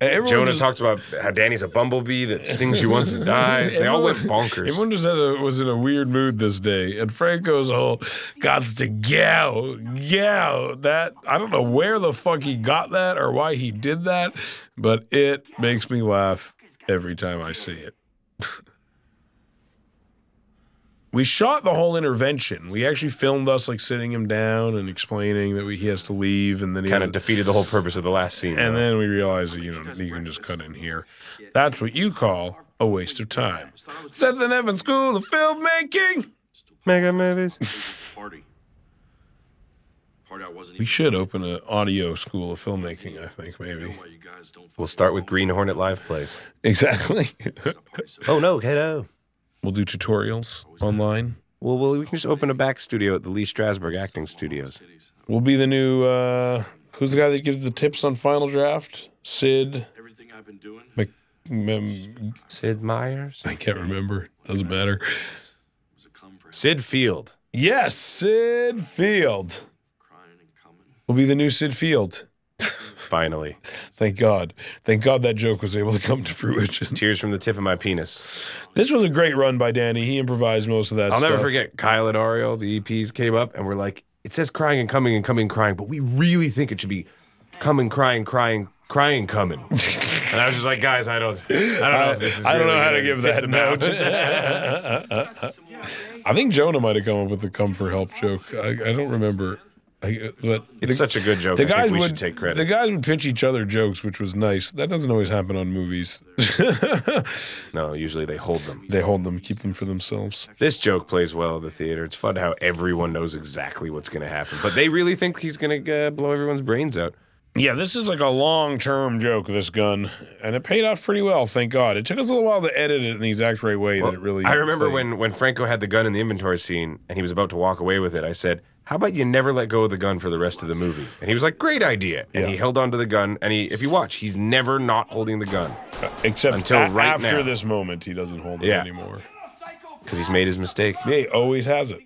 everyone Jonah just- talked about how Danny's a bumblebee that stings you once and dies. They all went bonkers. Everyone just had a, was in a weird mood this day, and Franco's whole oh, "gots to gow, gow." That I don't know where the fuck he got that or why he did that, but it makes me laugh every time I see it. <laughs> we shot the whole intervention. We actually filmed us like sitting him down and explaining that we, he has to leave, and then he kind of defeated the whole purpose of the last scene. and though. then we realized that you know you can just cut in here. That's what you call a waste of time. Seth and Evan School of Filmmaking. mega movies. Party. Party I wasn't We should open an audio school of filmmaking. I think maybe. why you guys don't We'll start with Green Hornet Live Plays. Exactly. <laughs> Oh no, hello. We'll do tutorials online. Well, well, we can just open a back studio at the Lee Strasberg Acting Studios. We'll be the new. uh Who's the guy that gives the tips on Final Draft? Sid. everything I've been doing. Mc, Mem- Sid Myers. I can't remember. Doesn't matter. was a come Syd Field. Yes, Syd Field. crying and coming. Will be the new Syd Field. Finally, <laughs> Thank God. Thank God that joke was able to come to fruition. tears from the tip of my penis. This was a great run by Danny. He improvised most of that I'll stuff. never forget Kyle and Ariel. The EPs came up and we're like, it says crying and coming and coming crying, but we really think it should be coming, crying, crying, crying, coming. <laughs> and I was just like, guys, I don't, I don't know. If this is I don't really know how to give that note. <laughs> I think Jonah might have come up with the come for help joke. I, I don't remember. I, but It's the, such a good joke. the guys would should take credit. The guys would pitch each other jokes, which was nice. That doesn't always happen on movies. <laughs> no, usually they hold them. they hold them, keep them for themselves. This joke plays well at the theater. It's fun how everyone knows exactly what's going to happen, but they really think he's going to uh, blow everyone's brains out. Yeah, this is like a long term joke, this gun, and it paid off pretty well, thank God. It took us a little while to edit it in the exact right way that it really. I remember played. when when Franco had the gun in the inventory scene and he was about to walk away with it. I said, "How about you never let go of the gun for the rest of the movie?" And he was like, "Great idea." And Yeah. he held onto the gun. And he, if you watch, he's never not holding the gun uh, Except until a- right after now. this moment, he doesn't hold it Yeah. anymore. because he's made his mistake. Yeah, he always has it.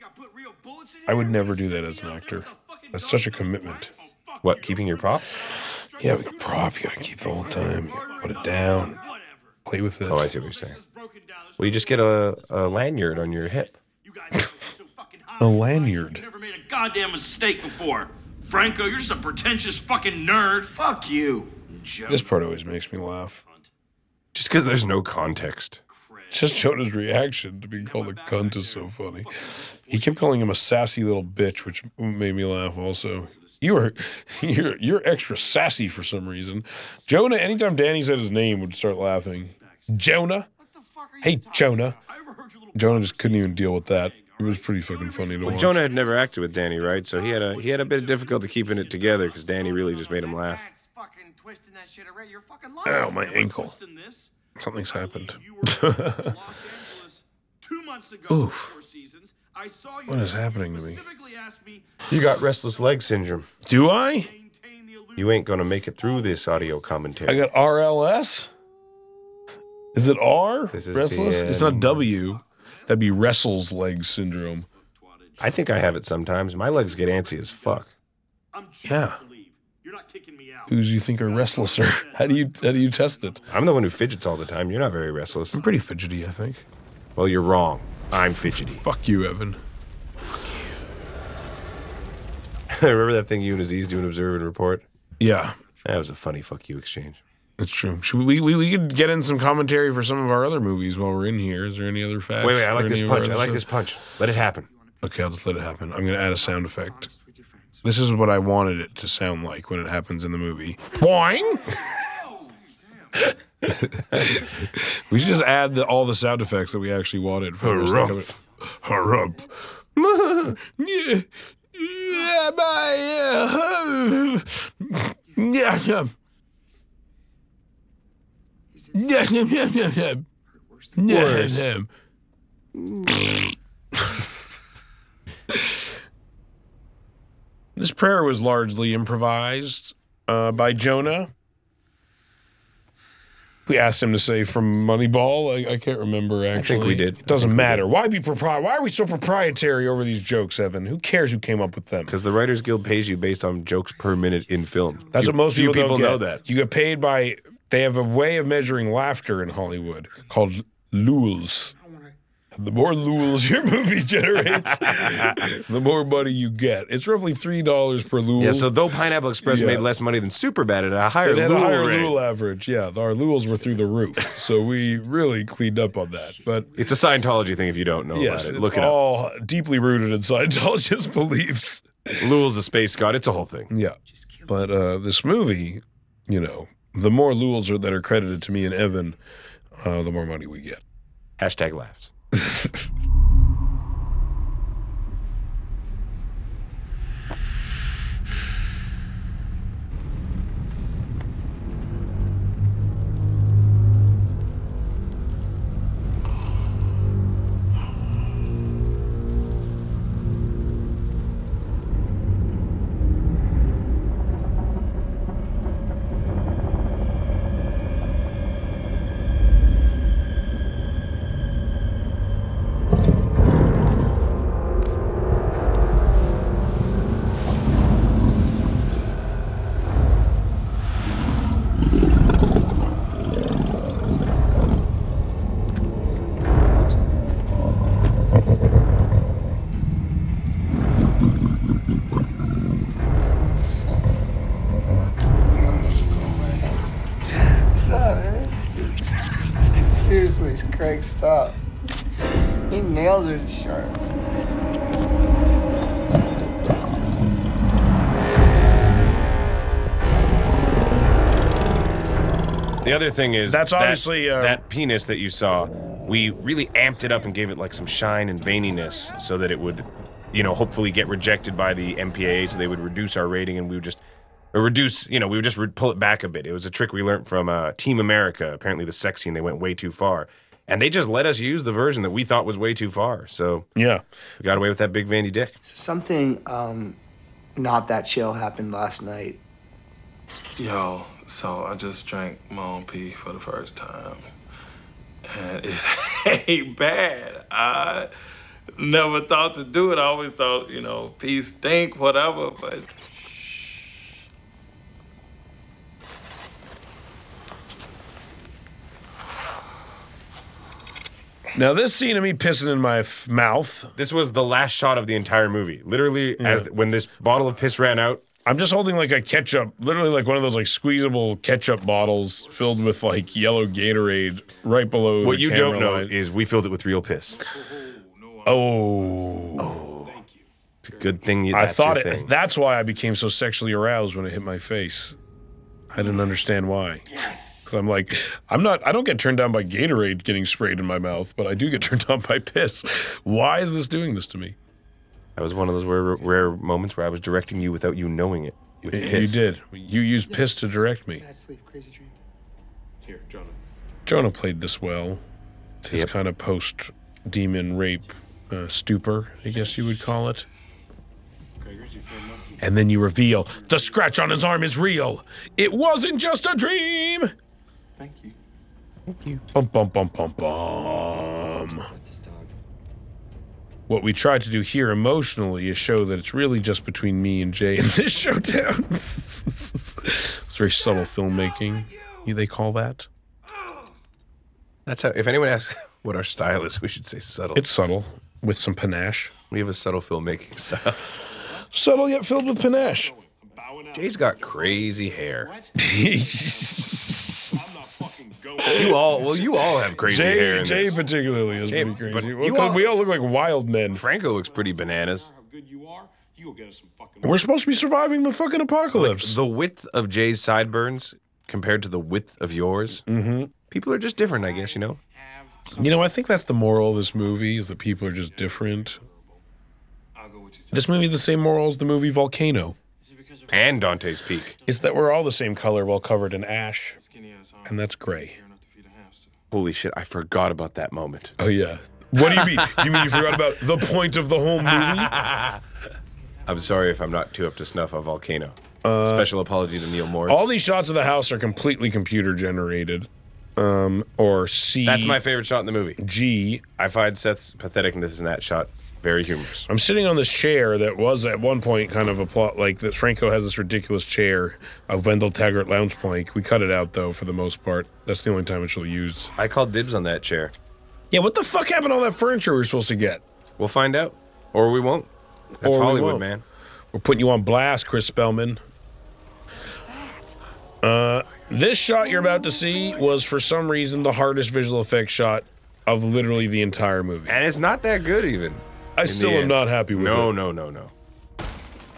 I would never do that as an actor. That's such a commitment. What? Keeping your props? Yeah, but prop, you gotta keep the whole time. You gotta put it down. Play with it. Oh, I see what you're saying. Well, you just get a, a lanyard on your hip. <laughs> A lanyard. Never made a goddamn mistake before. Franco, you're some pretentious fucking nerd. Fuck you. Joe. This part always makes me laugh. Just because there's no context. Just Jonah's reaction to being called a cunt is so funny. He kept calling him a sassy little bitch, which made me laugh also. You were <laughs> you're you're extra sassy for some reason. Jonah, anytime Danny said his name, would start laughing. Jonah? Hey Jonah. Jonah just couldn't even deal with that. It was pretty fucking funny to watch. Jonah had never acted with Danny, right? So he had a he had a bit of difficulty keeping it together because Danny really just made him laugh. fucking twisting that shit around. You're fucking Ow, my ankle. Something's happened. You were in <laughs> Los Angeles two months months ago, Oof. Seasons, I saw you What is happening to me? me You got restless leg syndrome. Do I? maintain the illusion. You ain't gonna make it through this audio commentary. I got RLS. Is it R? This is the Restless? It's not end. W. Um, That'd be Wrestle's leg syndrome. I think I have it sometimes. My legs get antsy as fuck. Yeah. to leave. You're not kicking me out. Who do you think are restless? <laughs> Or how do you how do you test it? I'm the one who fidgets all the time. You're not very restless. I'm pretty fidgety, I think. Well, you're wrong. I'm fidgety. Fuck you, Evan. <laughs> Remember that thing you and Aziz do an observe and report? Yeah, That was a funny fuck you exchange. That's true. Should we, we we could get in some commentary for some of our other movies while we're in here? Is there any other facts? Wait, wait, I like this any of our punch. I like this punch. Let it happen. Okay, I'll just let it happen. I'm gonna add a sound effect. This is what I wanted it to sound like when it happens in the movie. Boing. <laughs> we should just add the, all the sound effects that we actually wanted. For the sake of. Harumph. <laughs> yeah. Yeah, yeah. <laughs> Yeah, yeah. Yeah, yeah, yeah, yeah, yeah. Yeah, yeah. <laughs> This prayer was largely improvised uh, by Jonah. We asked him to say from Moneyball. I, I can't remember actually. I think we did. It doesn't matter. Why be propri- Why are we so proprietary over these jokes, Evan? Who cares who came up with them? Because the Writers Guild pays you based on jokes per minute in film. That's Few- what most few people, people don't know get. that. You get paid by. They have a way of measuring laughter in Hollywood called lules. The more lules <laughs> your movie generates, <laughs> the more money you get. It's roughly three dollars per lule. Yeah, so though Pineapple Express Yeah. made less money than Superbad at a higher It had a Lule higher rate. Lule average. Yeah, our Lules were through the roof. <laughs> So we really cleaned up on that. But It's a Scientology thing if you don't know yes, about it. it's Look it up. all deeply rooted in Scientologist beliefs. Lule's the space god. It's a whole thing. Yeah. But uh, this movie, you know, the more Lules are, that are credited to me and Evan, uh, the more money we get. Hashtag laughs. <laughs> Craig, stop. He nails it sharp. The other thing is That's that- obviously, uh, that penis that you saw. We really amped it up and gave it like some shine and veininess so that it would, you know, hopefully get rejected by the MPAA, so they would reduce our rating and we would just or reduce, you know, we would just re- pull it back a bit. It was a trick we learned from uh, Team America. Apparently, the sex scene they went way too far, and they just let us use the version that we thought was way too far. So Yeah. we got away with that big Vandy dick. Something um, not that chill happened last night. Yo, so I just drank my own pee for the first time. And it <laughs> ain't bad. I never thought to do it. I always thought, you know, pee stink, whatever, but Now, this scene of me pissing in my f- mouth, This was the last shot of the entire movie. Literally, as when this bottle of piss ran out, I'm just holding like a ketchup, literally like one of those like squeezable ketchup bottles filled with like yellow Gatorade right below. what the you don't know line. is we filled it with real piss. Oh. oh. It's a good thing you. I that's thought your it. thing. That's why I became so sexually aroused when it hit my face. I didn't understand why. Because I'm like, I'm not. I don't get turned down by Gatorade getting sprayed in my mouth, but I do get <laughs> turned on by piss. Why is this doing this to me? That was one of those rare, rare moments where I was directing you without you knowing it. With Y- You did. You used piss to direct me. Bad sleep, crazy dream. Here, Jonah. Jonah played this well. His Yep. kind of post demon rape uh, stupor, I guess you would call it. And then you reveal the scratch on his arm is real. It wasn't just a dream. Thank you. Thank you. Bum bum bum bum bum. What we tried to do here emotionally is show that it's really just between me and Jay in this <laughs> showdown. it's very subtle filmmaking. They call that. That's how. If anyone asks <laughs> what our style is, we should say subtle. It's subtle with some panache. we have a subtle filmmaking <laughs> style. Subtle yet filled with panache. Jay's got crazy hair. <laughs> you all, well, you all have crazy hair. Jay, in Jay this. particularly is Jay, pretty crazy. you Well, 'cause all- we all look like wild men. Franco looks pretty bananas. We're supposed to be surviving the fucking apocalypse. The width of Jay's sideburns compared to the width of yours. Mm-hmm. People are just different, I guess. You know. You know, I think that's the moral of this movie: is that people are just different. This movie is the same moral as the movie Volcano. And Dante's Peak. Is that we're all the same color while covered in ash, and that's gray. Holy shit! I forgot about that moment. Oh yeah. What do you mean? you mean you forgot about the point of the whole movie? <laughs> I'm sorry if I'm not too up to snuff on Volcano. Uh, Special apology to Neal Moritz. All these shots of the house are completely computer generated. Um, or C. That's my favorite shot in the movie. G. I find Seth's patheticness in that shot very humorous. I'm sitting on this chair that was at one point kind of a plot like that. Franco has this ridiculous chair, a Wendell Taggart lounge plank. We cut it out though for the most part. That's the only time it's really used. I called dibs on that chair. Yeah, what the fuck happened to all that furniture we were supposed to get? We'll find out, or we won't. That's Or we Hollywood, won't. man. We're putting you on blast, Chris Spellman. Uh, this shot you're about to see was for some reason the hardest visual effects shot of literally the entire movie. And it's not that good even. I still am end. not happy with no, it. No, no, no, no.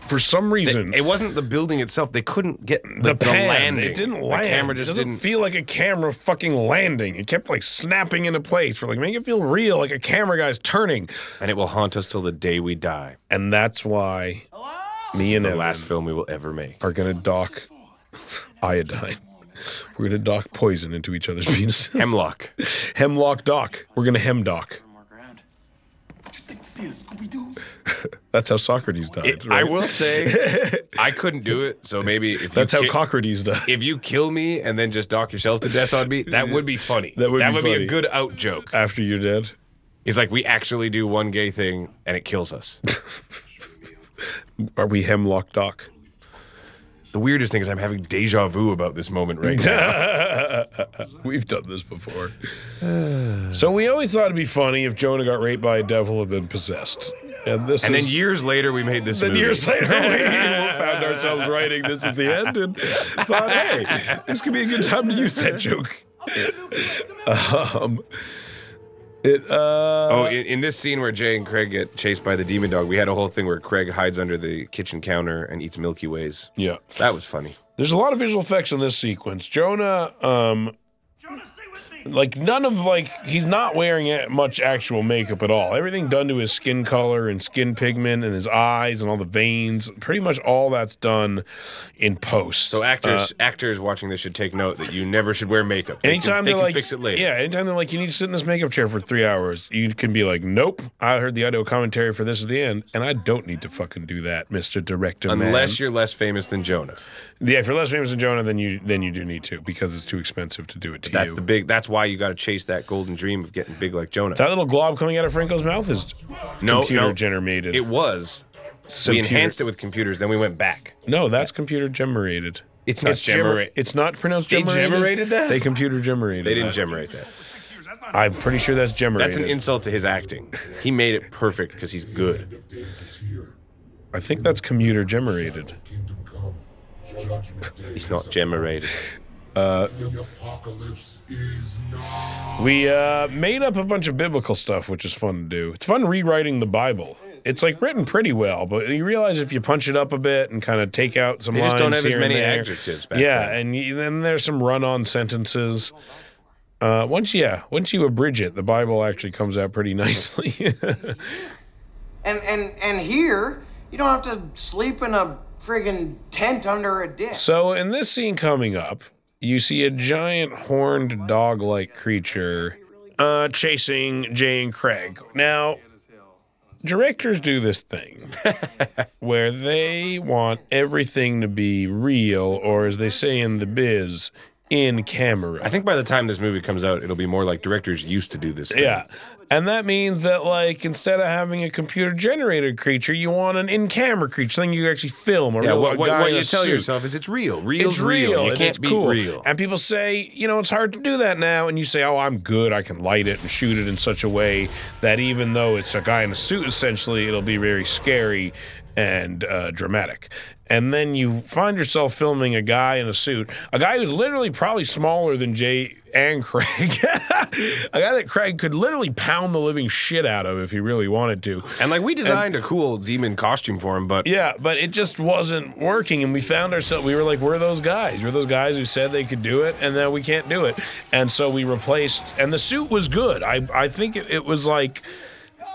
For some reason, It wasn't the building itself. They couldn't get the like, pan, landing. it didn't land. The camera just it doesn't didn't. feel like a camera fucking landing. It kept like snapping into place. We're like, make it feel real, like a camera guy's turning. and it will haunt us till the day we die. And that's why me and the Evan last film we will ever make. are gonna dock iodine. We're gonna dock poison into each other's <laughs> penises. Hemlock. Hemlock dock. We're gonna hem dock. <laughs> That's how Socrates died. It- I will say, <laughs> I couldn't do it. So maybe if That's you how ki- Socrates died. If you kill me and then just dock yourself to death on me, that <laughs> would be funny. That would be be funny. a good out joke. After you're dead. It's like we actually do one gay thing and it kills us. Are we hemlock dock? The weirdest thing is I'm having deja vu about this moment right now. <laughs> We've done this before. <sighs> so we always thought it'd be funny if Jonah got raped by a devil and then possessed. And this and then years later, we made this then movie. years later <laughs> we found ourselves writing this is the end and thought, hey, this could be a good time to use that joke. <laughs> Um, it uh Oh, in, in this scene where Jay and Craig get chased by the demon dog, we had a whole thing where Craig hides under the kitchen counter and eats Milky Ways. yeah. That was funny. There's a lot of visual effects in this sequence. Jonah, um, like none of like he's not wearing much actual makeup at all. Everything done to his skin color and skin pigment and his eyes and all the veins. Pretty much all that's done in post. So actors uh, actors watching this should take note that you never should wear makeup. They Anytime can, they can like, fix it later. yeah, anytime they're like, you need to sit in this makeup chair for three hours, you can be like, nope, I heard the audio commentary for this at the end, and I don't need to fucking do that, Mister Director. Unless man. you're less famous than Jonah. yeah, if you're less famous than Jonah, then you then you do need to because it's too expensive to do it to That's you. the big. That's why you got to chase that golden dream of getting big like Jonah. That little glob coming out of Franco's mouth is No, computer no. generated. It was. We enhanced it with computers, then we went back. No, that's computer generated. It's not gemer- It's not pronounced They generated. generated that? They computer generated. They didn't that. generate that. I'm pretty sure that's generated. That's an insult to his acting. He made it perfect because he's good. I think that's computer generated. He's not generated. Uh, we uh, made up a bunch of biblical stuff, which is fun to do. It's fun rewriting the Bible. It's like written pretty well, but you realize if you punch it up a bit and kind of take out some They lines just don't have as many there- adjectives back yeah, then. and y- then there's some run-on sentences. Uh, once, yeah, once you abridge it, the Bible actually comes out pretty <laughs> nicely. And and and here, you don't have to sleep in a friggin' tent under a dick. So in this scene coming up, you see a giant horned dog-like creature uh, chasing Jay and Craig. Now, directors do this thing <laughs> where they want everything to be real, or as they say in the biz, in camera. I think by the time this movie comes out, it'll be more like directors used to do this. Thing. Yeah. And that means that, like, instead of having a computer generated creature, you want an in camera creature, something you actually film. Or Yeah, real, what, what, what you tell yourself is it's real. Real's it's real. You and can't be cool. real. And people say, you know, it's hard to do that now. And you say, oh, I'm good. I can light it and shoot it in such a way that even though it's a guy in a suit, essentially, it'll be very scary and uh, dramatic. And then you find yourself filming a guy in a suit, a guy who's literally probably smaller than Jay and Craig, <laughs> a guy that Craig could literally pound the living shit out of if he really wanted to. And like we designed a cool demon costume for him, but Yeah, but it just wasn't working, and we found ourselves. We were like, "We're those guys. We're those guys who said they could do it, and now we can't do it." And so we replaced. And the suit was good. I I think it, it was like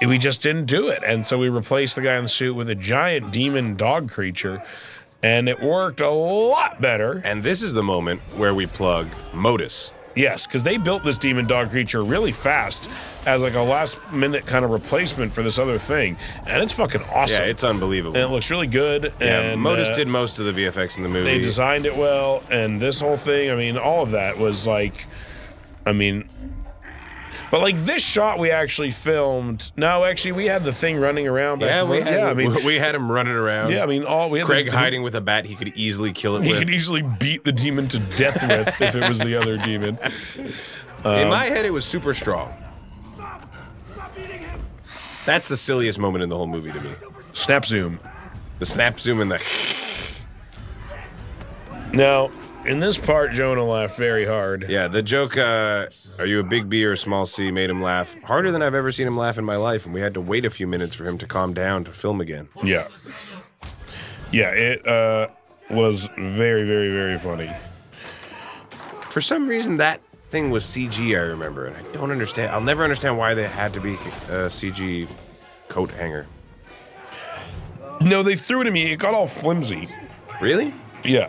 we just didn't do it, and so we replaced the guy in the suit with a giant demon dog creature, and it worked a lot better. and this is the moment where we plug Modus. Yes, because they built this demon dog creature really fast as like a last minute kind of replacement for this other thing, and it's fucking awesome. Yeah, it's unbelievable. and it looks really good. yeah, and Modus uh, did most of the VFX in the movie. they designed it well and this whole thing i mean all of that was like i mean but like this shot we actually filmed no actually we had the thing running around back yeah, we had, yeah i mean we had him running around. yeah i mean all we had Craig the, hiding with a bat he could easily kill it he with. could easily beat the demon to death with <laughs> if it was the other demon In my um, head, it was super strong. That's the silliest moment in the whole movie to me. snap zoom The snap zoom and the. now in this part jonah laughed very hard Yeah, the joke, uh, are you a big B or a small C, made him laugh harder than I've ever seen him laugh in my life, and we had to wait a few minutes for him to calm down to film again. yeah yeah it uh was very very very funny For some reason, that thing was CG, I remember, and I don't understand. I'll never understand why they had to be a CG coat hanger. no they threw it at me it got all flimsy Really? yeah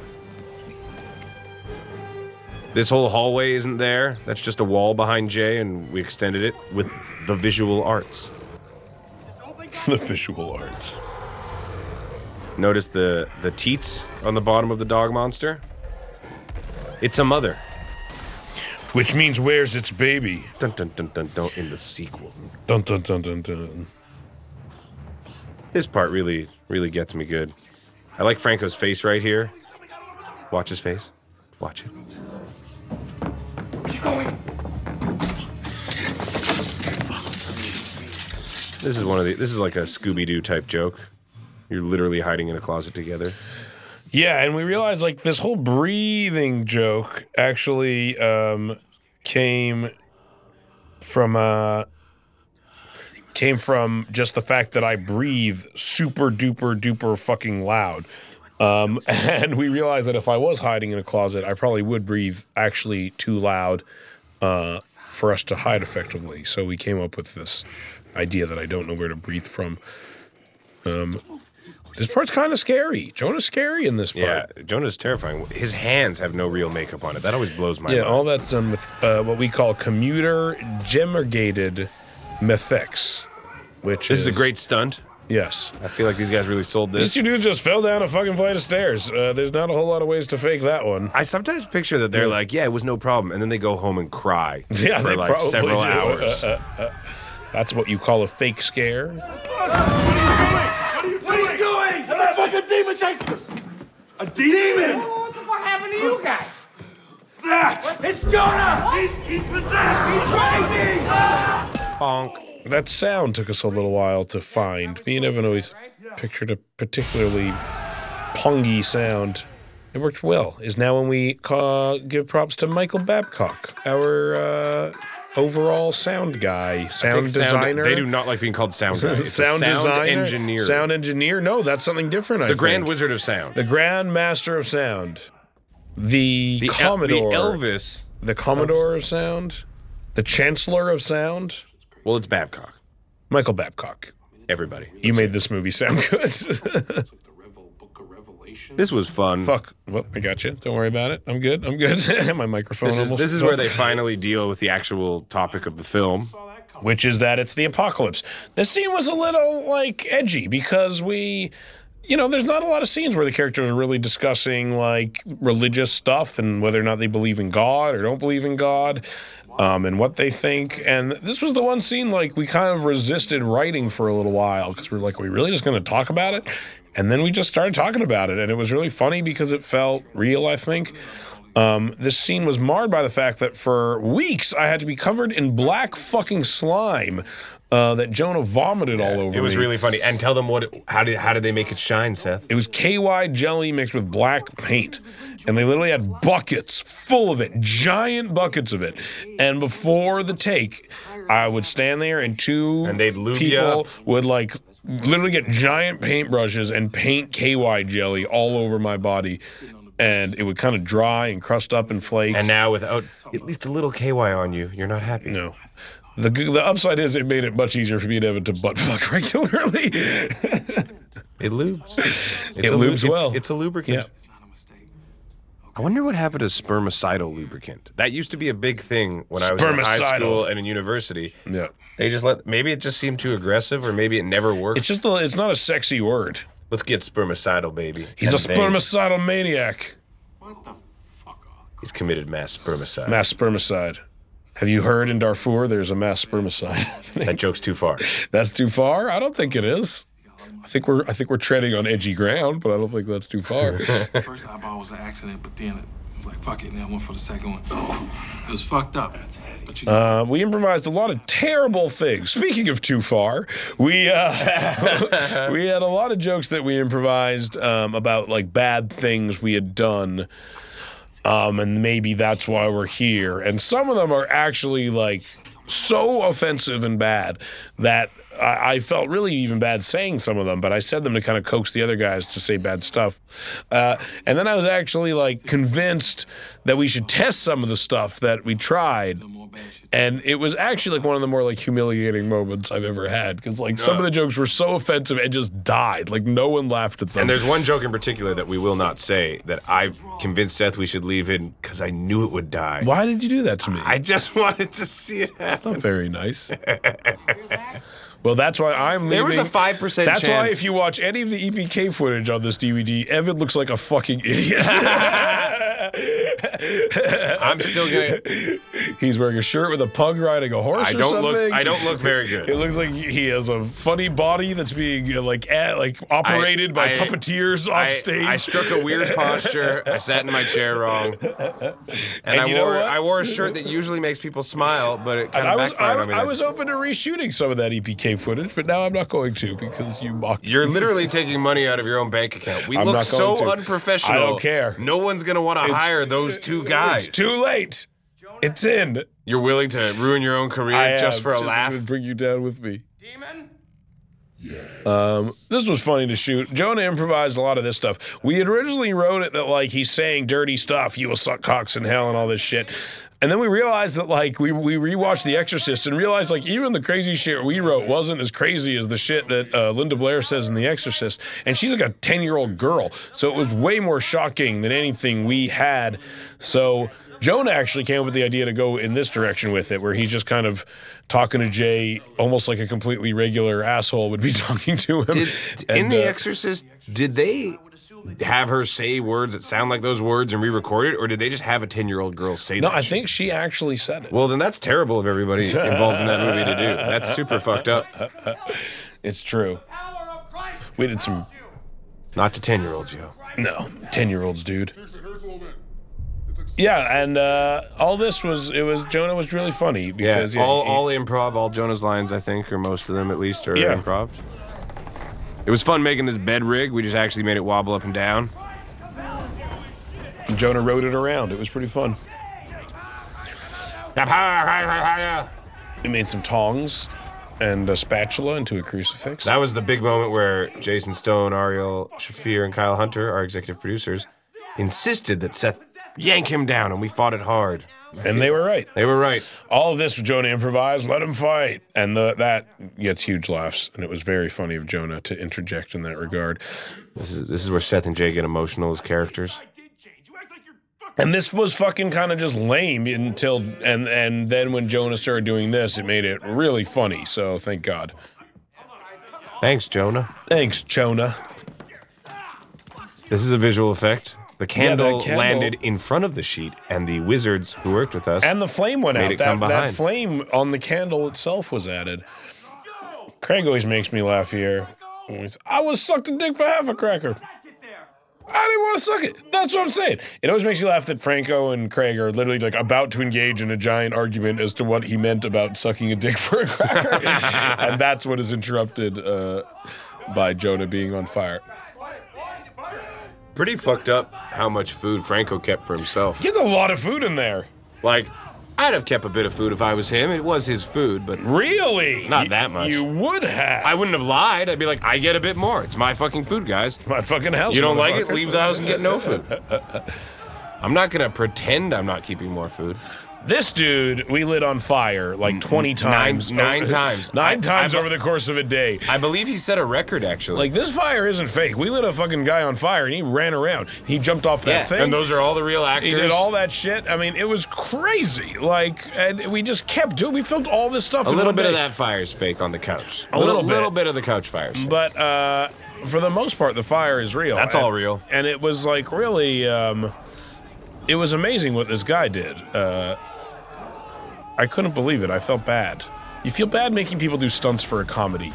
This whole hallway isn't there. That's just a wall behind Jay, and we extended it with the visual arts. the visual arts Notice the the teats on the bottom of the dog monster. It's a mother. Which means where's its baby? Dun dun dun dun dun. In the sequel, Dun dun dun dun dun. this part really really gets me good. I like Franco's face right here. Watch his face. Watch it. This is one of the. This is like a Scooby Doo type joke. You're literally hiding in a closet together. Yeah, and we realized like this whole breathing joke actually um, came from uh, came from just the fact that I breathe super duper duper fucking loud. Um, <laughs> and we realized that if I was hiding in a closet, I probably would breathe actually too loud uh, for us to hide effectively. So we came up with this idea that I don't know where to breathe from. Um, this part's kind of scary. Jonah's scary in this part. Yeah, Jonah's terrifying. His hands have no real makeup on it. That always blows my Yeah, mind. all that's done with uh, what we call commuter gemmergated mefex, which this is a great stunt. yes. I feel like these guys really sold These this. two dudes just fell down a fucking flight of stairs. Uh, there's not a whole lot of ways to fake that one. I sometimes picture that they're like, yeah, it was no problem, and then they go home and cry <laughs> Yeah, for like several do. hours. <laughs> Uh, uh, uh, that's what you call a fake scare. What are you doing? What are you doing? That's a fucking demon chasing us! A demon? What the fuck happened to you guys? That! It's Jonah! He's, he's possessed! He's crazy! Bonk. That sound took us a little while to find. Me and Evan always pictured a particularly pungy sound. It worked well. Is now when we ca- give props to Michael Babcock, our uh, overall sound guy, sound think designer. They do not like being called sound <laughs> guy. Sound, sound designer, engineer. sound engineer. No, that's something different. I the Grand. Wizard of Sound. the Grand Master of Sound, the, The, El- Commodore, the Elvis. the Commodore of Sound, the Chancellor of Sound, Well, it's Babcock. Michael Babcock. Everybody. You made this movie sound good. <laughs> This was fun. Fuck. Well, I got you. Don't worry about it. I'm good. I'm good. <laughs> My microphone. This is almost this is where they finally deal with the actual topic of the film. which is that it's the apocalypse. This scene was a little like edgy because we, you know, there's not a lot of scenes where the characters are really discussing like religious stuff and whether or not they believe in God or don't believe in God. Um, and what they think, and this was the one scene like we kind of resisted writing for a little while because we are like, are we really just going to talk about it? And then we just started talking about it, and it was really funny because it felt real. I think. Um, this scene was marred by the fact that for weeks I had to be covered in black fucking slime uh, that Jonah vomited all over It was me. really funny. And tell them what. How did how did they make it shine, Seth? It was KY jelly mixed with black paint. And they literally had buckets full of it, giant buckets of it. And before the take, I would stand there and two And they'd people would like literally get giant paintbrushes and paint KY jelly all over my body. And it would kind of dry and crust up and flake. And now without at least a little KY on you, you're not happy. No. The the upside is it made it much easier for me to have it to butt fuck <laughs> regularly. It lubes. It's It a lu- lubes it's- well. It's a lubricant. Yeah. I wonder what happened to spermicidal lubricant. That used to be a big thing when I was in high Spermicidal. school and in university. yeah. They just let maybe it just seemed too aggressive, or maybe it never worked. It's just a, it's not a sexy word. Let's get spermicidal, baby. He's a And bang. spermicidal maniac. He's committed mass spermicide. Mass spermicide. Have you heard in Darfur there's a mass spermicide? That joke's too far. <laughs> that's too far? I don't think it is. I think we're I think we're treading on edgy ground, but I don't think that's too far. <laughs> <laughs> First eyeball was an accident, but then it like fuck it, and then I went for the second one. It was fucked up. But you Uh, we improvised a lot of terrible things. Speaking of too far, we uh, <laughs> we had a lot of jokes that we improvised um, about like bad things we had done, um, and maybe that's why we're here. And some of them are actually like so offensive and bad that I, I felt really even bad saying some of them, but I said them to kind of coax the other guys to say bad stuff. Uh, and then I was actually like convinced that we should test some of the stuff that we tried. And it was actually like one of the more like humiliating moments I've ever had because like some of the jokes were so offensive and just died. Like no one laughed at them. And there's one joke in particular that we will not say that I've convinced Seth we should leave in because I knew it would die. Why did you do that to me? I just <laughs> wanted to see it happen. Not very nice. <laughs> well, that's why I'm leaving. There was a 5% That's why if you watch any of the EPK footage on this DVD, Evan looks like a fucking idiot. <laughs> I'm still gonna. He's wearing a shirt with a pug riding a horse I don't look. I don't look very good. It looks like he has a funny body that's being uh, like eh, like operated by I- puppeteers off I, stage. I struck a weird posture. I sat in my chair wrong, <laughs> and, And I wore? I wore a shirt that usually makes people smile, but it kind I of was backfired I, on me. I was open to reshooting some of that EPK footage, but now I'm not going to because you mocked. You're me. literally <laughs> taking money out of your own bank account. We I'm look so to. unprofessional. I don't care. No one's gonna want to hire those two guys. It's too late. It's in. You're willing to ruin your own career I just am. for a Just laugh. to Bring you down with me. Demon. Um, this was funny to shoot. Jonah improvised a lot of this stuff. We had originally wrote it that like he's saying dirty stuff, you will suck cocks in hell and all this shit. And then we realized that like we we rewatched The Exorcist and realized like even the crazy shit we wrote wasn't as crazy as the shit that uh, Linda Blair says in The Exorcist. And she's like a ten year old girl, so it was way more shocking than anything we had. So Jonah actually came up with the idea to go in this direction with it, where he's just kind of talking to Jay almost like a completely regular asshole would be <laughs> talking to him. Did, in The uh, Exorcist, did they have her say words that sound like those words and re-record it, or did they just have a ten-year-old girl say No, that? I shit? think she actually said it. Well, then that's terrible of everybody <laughs> involved in that movie to do. That's super fucked up. <laughs> It's true. We did some Not to ten-year-olds, yo. no ten year olds, dude. Yeah, and uh, all this was it was Jonah was really funny because yeah, all he- all improv, all Jonah's lines, I think, or most of them at least, are Yeah. improv. It was fun making this bed rig. We just actually made it wobble up and down. Jonah rode it around. It was pretty fun. We made some tongs and a spatula into a crucifix. That was the big moment where Jason Stone, Ariel Shaffir, and Kyle Hunter, our executive producers, insisted that Seth yank him down, and we fought it hard. And they were right. They were right. All of this was Jonah improvised. Let him fight, and the, that gets huge laughs. And it was very funny of Jonah to interject in that regard. This is this is where Seth and Jay get emotional as characters. And this was fucking kind of just lame until and and then when Jonah started doing this, it made it really funny. So thank God. Thanks, Jonah. Thanks, Jonah. This is a visual effect. The candle, candle- landed in front of the sheet, and the wizards who worked with us And the flame went out. That, that flame on the candle itself was added. Craig always makes me laugh here. Always, I was sucked a dick for half a cracker. I didn't want to suck it. That's what I'm saying. It always makes me laugh that Franco and Craig are literally like about to engage in a giant argument as to what he meant about sucking a dick <laughs> for a cracker, <laughs> and that's what is interrupted uh, by Jonah being on fire. Pretty fucked up how much food Franco kept for himself. He has a lot of food in there. Like, I'd have kept a bit of food if I was him. It was his food, but Really? Not that much. You would have. I wouldn't have lied. I'd be like, I get a bit more. It's my fucking food, guys. My fucking house. You don't like it? Leave the house and get no food. <laughs> I'm not gonna pretend I'm not keeping more food. This dude, we lit on fire like 20 times. nine <laughs> times. Nine I- times I- over the course of a day. I believe he set a record actually. Like, this fire isn't fake. We lit a fucking guy on fire and he ran around. He jumped off that yeah, thing. and those are all the real actors. he did all that shit. I mean, it was crazy. Like, and we just kept doing. We filmed all this stuff. A in little one bit of that fire is fake on the couch. A little little bit. bit of the couch fire. is fake. But uh, for the most part, the fire is real. That's And- all real. And it was like really, um, it was amazing what this guy did. Uh, I couldn't believe it. I felt bad. You feel bad making people do stunts for a comedy.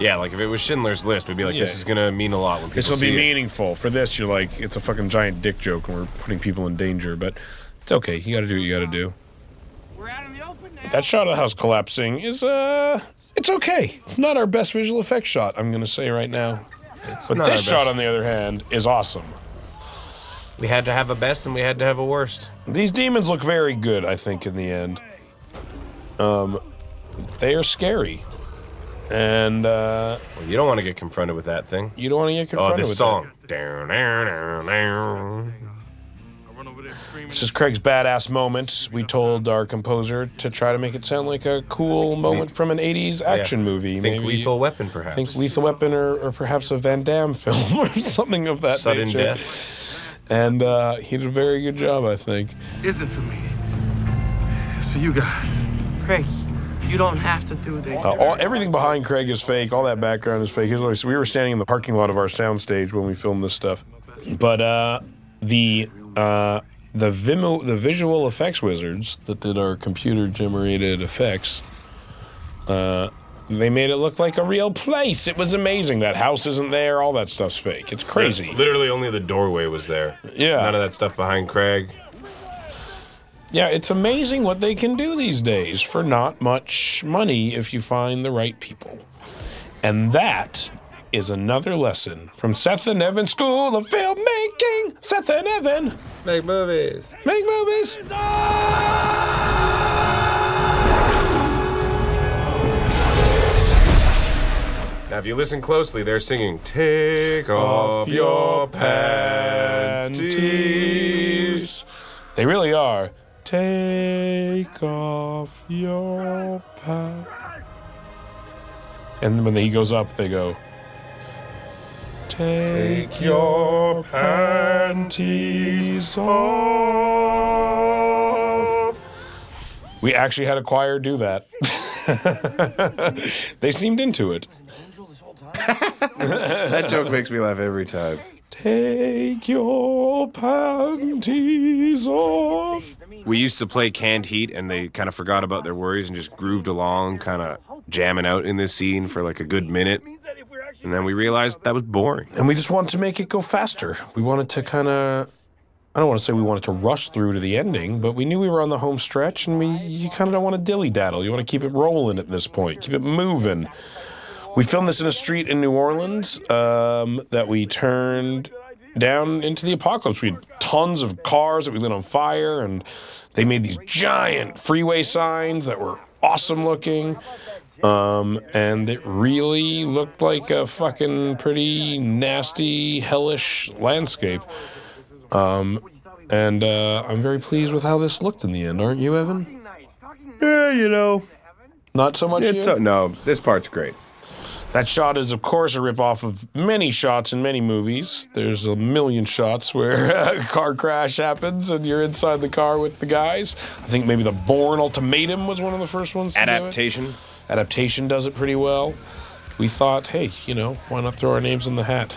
Yeah, like if it was Schindler's List, we'd be like, this is gonna mean a lot when people This will see be it. meaningful. For this, you're like, it's a fucking giant dick joke, and we're putting people in danger. But it's okay. You got to do what you got to do. That shot of the house collapsing is uh, it's okay. It's not our best visual effects shot. I'm gonna say right now. but not this shot, on the other hand, is awesome. We had to have a best and we had to have a worst. These demons look very good. I think in the end, um, they are scary, and uh, Well, you don't want to get confronted with that thing. you don't want to get Oh, confronted this with song. Down, down, down, down. That. This is Craig's badass moment. We told our composer to try to make it sound like a cool moment from an '80s action Yeah. movie. Think maybe Lethal Weapon, perhaps. Think Lethal Weapon, or, or perhaps a Van Damme <laughs> film, or something of that Sudden nature. death. And uh, he did a very good job, I think. Isn't for me. It's for you guys. Craig, you don't have to do that. Uh, all, everything behind Craig is fake. All that background is fake. He was always- we were standing in the parking lot of our soundstage when we filmed this stuff. But uh, the uh, the vimo, the visual effects wizards that did our computer generated effects, uh, they made it look like a real place. It was amazing. That house isn't there. All that stuff's fake. It's crazy. Literally only the doorway was there. Yeah. None of that stuff behind Craig. Yeah, it's amazing what they can do these days for not much money if you find the right people. And that is another lesson from Seth and Evan School of Filmmaking. Seth and Evan, Make movies. make movies. Now, if you listen closely, they're singing "Take off your panties." They really are. Take off your pants. And when he goes up, they go. Take your panties off. We actually had a choir do that. <laughs> they seemed into it. <laughs> That joke makes me laugh every time. Take your panties off. We used to play Canned Heat, and they kind of forgot about their worries and just grooved along, kind of jamming out in this scene for like a good minute. And then we realized that was boring. And we just wanted to make it go faster. We wanted to kind of, I don't want to say we wanted to rush through to the ending, but we knew we were on the home stretch and we, you kind of don't want to dilly daddle. You want to keep it rolling at this point, keep it moving. We filmed this in a street in New Orleans um, that we turned down into the apocalypse. We had tons of cars that we lit on fire, and they made these giant freeway signs that were awesome looking. Um, and it really looked like a fucking pretty nasty, hellish landscape. Um, And uh, I'm very pleased with how this looked in the end, aren't you, Evan? Yeah, you know. Not so much. It's you? a, no, this part's great. That shot is, of course, a ripoff of many shots in many movies. There's a million shots where <laughs> a car crash happens and you're inside the car with the guys. I think maybe the Bourne Ultimatum was one of the first ones. to do it. Adaptation. Adaptation does it pretty well. We thought, hey, you know, why not throw our names in the hat?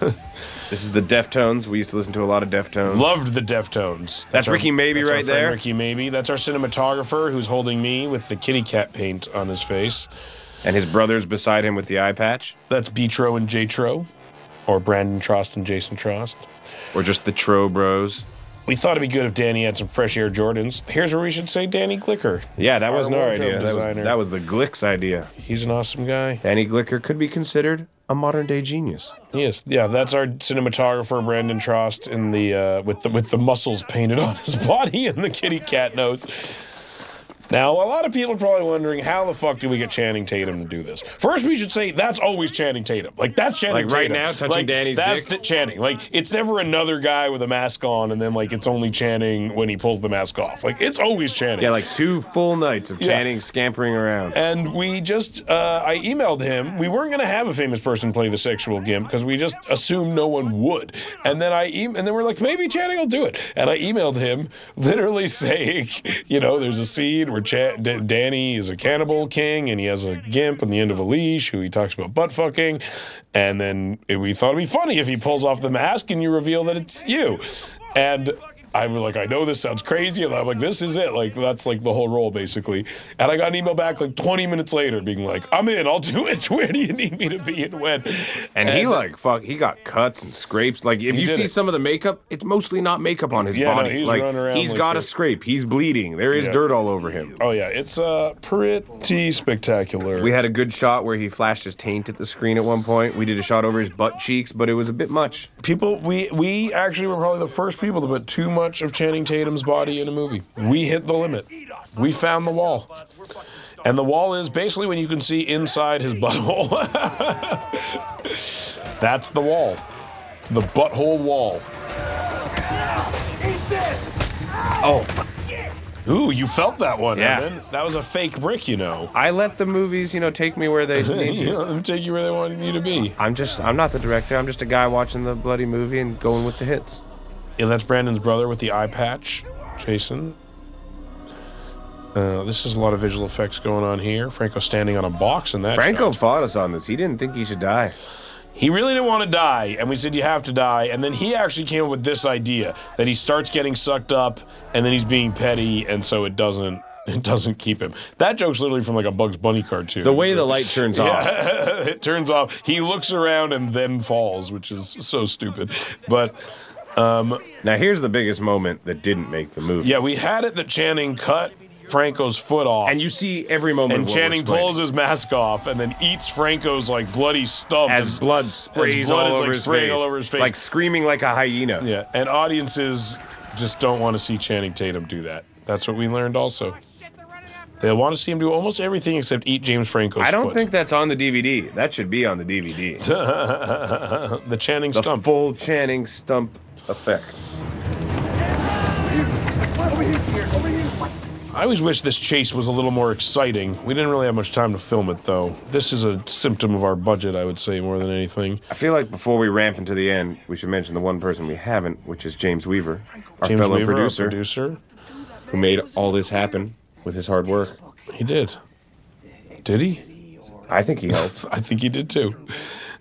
<laughs> This is the Deftones. We used to listen to a lot of Deftones. Loved the Deftones. That's our- Ricky Maybe that's right there. Ricky Maybe. That's our cinematographer who's holding me with the kitty cat paint on his face. And his brother's beside him with the eye patch. That's B-Tro and J-Tro, or Brandon Trost and Jason Trost. Or just the Tro Bros. We thought it'd be good if Danny had some fresh air Jordans. Here's where we should say Danny Glicker. Yeah, that wasn't our idea. That was, designer. that was the Glick's idea. He's an awesome guy. Danny Glicker could be considered a modern day genius. Yes, yeah, that's our cinematographer Brandon Trost in the uh, with the with the muscles painted on his <laughs> body and the kitty cat nose. Now, a lot of people are probably wondering how the fuck do we get Channing Tatum to do this? First, we should say that's always Channing Tatum. Like that's Channing Like right now, touching Like, Danny's that's dick? the Channing. Like it's never another guy with a mask on, and then like it's only Channing when he pulls the mask off. Like it's always Channing. Yeah, like two full nights of Yeah. Channing scampering around. And we just, uh, I emailed him. We weren't going to have a famous person play the sexual gimp because we just assumed no one would. And then I, em- and then we're like, maybe Channing will do it. And I emailed him, literally <laughs> saying, you know, there's a scene where Cha- D- Danny is a cannibal king and he has a gimp on the end of a leash who he talks about butt fucking. And then it- we thought it'd be funny if he pulls off the mask and you reveal that it's you. And I was like, I know this sounds crazy. And I'm like, this is it. Like, that's like the whole role, basically. And I got an email back like 20 minutes later being like, I'm in, I'll do it. <laughs> Where do you need me to be and when? And he like fuck, he got cuts and scrapes. Like if you see it. some of the makeup, it's mostly not makeup on his Yeah, no, body. he's like running around he's like got a scrape. He's bleeding. There is Yeah. dirt all over him. Oh, yeah. It's uh, pretty spectacular. We had a good shot where he flashed his taint at the screen at one point. We did a shot over his butt cheeks, but it was a bit much. people, we, we actually were probably the first people to put too much of Channing Tatum's body in a movie. We hit the limit. We found the wall. And the wall is basically when you can see inside his <laughs> butthole. <laughs> That's the wall. The butthole wall. Oh, Ooh, you felt that one, Yeah. Evan. That was a fake brick, you know. I let the movies, you know, take me where they <laughs> need you to. know, take you where they want you to be. I'm just, I'm not the director. I'm just a guy watching the bloody movie and going with the hits. Yeah, that's Brandon's brother with the eye patch, Jason. Uh, this is a lot of visual effects going on here. Franco standing on a box in that. Franco shot. fought us on this. He didn't think he should die. He really didn't want to die, and we said you have to die. And then he actually came up with this idea that he starts getting sucked up, and then he's being petty, and so it doesn't <laughs> it doesn't keep him. That joke's literally from like a Bugs Bunny cartoon. The way the light turns off. <laughs> It turns off. He looks around and then falls, which is so stupid. But um, Now here's the biggest moment that didn't make the movie. yeah, we had it that Channing cut Franco's foot off. And you see every moment and of what we're Channing pulls his mask off and then eats Franco's like bloody stump as blood sprays blood all is, over like, his face, all over his face. like screaming like a hyena. Yeah, and audiences just don't want to see Channing Tatum do that. That's what we learned also. They want to see him do almost everything except eat James Franco's I don't foot. think that's on the DVD. That should be on the DVD. <laughs> the Channing the stump. full Channing stump effect. I always wish this chase was a little more exciting. We didn't really have much time to film it, though. This is a symptom of our budget, I would say, more than anything. I feel like before we ramp into the end, we should mention the one person we haven't, which is James Weaver, our James fellow Weaver, our producer, producer. who made all this happen with his hard work. He did. Did he? I think he helped. <laughs> I think he did too.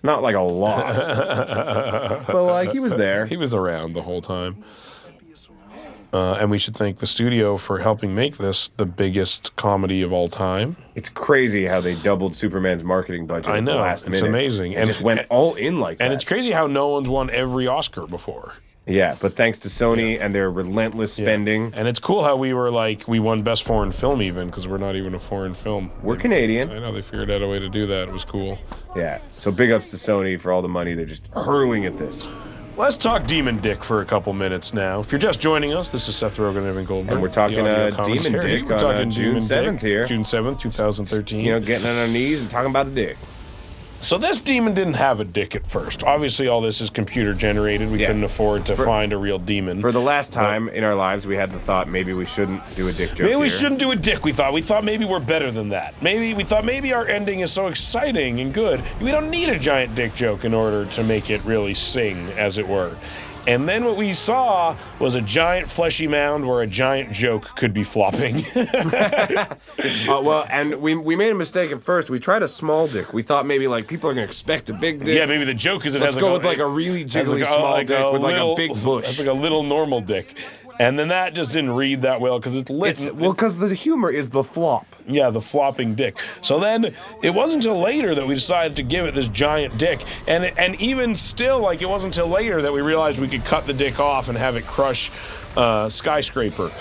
Not like a lot, <laughs> but like he was there. He was around the whole time. Uh, and we should thank the studio for helping make this the biggest comedy of all time. It's crazy how they doubled Superman's marketing budget. I know, the last it's minute. amazing. and And- just went all in like And that. And it's crazy how no one's won every Oscar before. Yeah, but thanks to Sony and their relentless spending, And it's cool how we were like, we won Best Foreign Film even because we're not even a foreign film. we're Canadian. I know they figured out a way to do that. It was cool. Yeah. So big ups to Sony for all the money they're just hurling at this. Let's talk Demon Dick for a couple minutes now. If you're just joining us, this is Seth Rogen and Evan Goldberg. And we're talking, uh, Demon. Dick We're on, talking uh, June Demon 7th Dick, here. June 7th, 2013. You know, getting on our knees and talking about the dick. So this demon didn't have a dick at first. Obviously, all this is computer generated. We Yeah. couldn't afford to For- find a real demon. For the last time in our lives, we had the thought maybe we shouldn't do a dick joke. Maybe we here. shouldn't do a dick. We thought. We thought maybe we're better than that. Maybe we thought maybe our ending is so exciting and good. We don't need a giant dick joke in order to make it really sing, as it were. And then what we saw was a giant fleshy mound where a giant joke could be flopping. <laughs> <laughs> Uh, well, and we we made a mistake at first. We tried a small dick. We thought maybe like people are gonna expect a big dick. yeah, maybe the joke is it Let's has go like with like a really jiggly like a- small like dick with like little- a big <laughs> bush. like a little normal dick. And then that just didn't read that well because it's lit. It's well, because the humor is the flop. Yeah, the flopping dick. So then it wasn't until later that we decided to give it this giant dick, and and even still, like it wasn't until later that we realized we could cut the dick off and have it crush uh, skyscraper.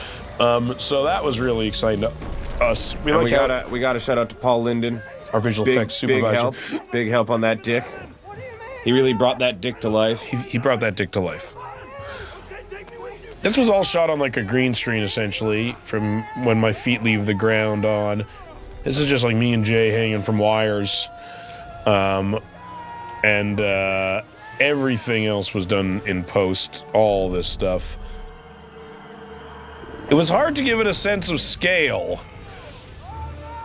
Um, so that was really exciting to us. We like we how- gotta we gotta shout out to Paul Linden, our visual big effects big supervisor. help, big help on that dick. He really brought that dick to life. He, he brought that dick to life. This was all shot on like a green screen, essentially, from when my feet leave the ground on. This is just like me and Jay hanging from wires. Um, and uh, everything else was done in post, all this stuff. It was hard to give it a sense of scale.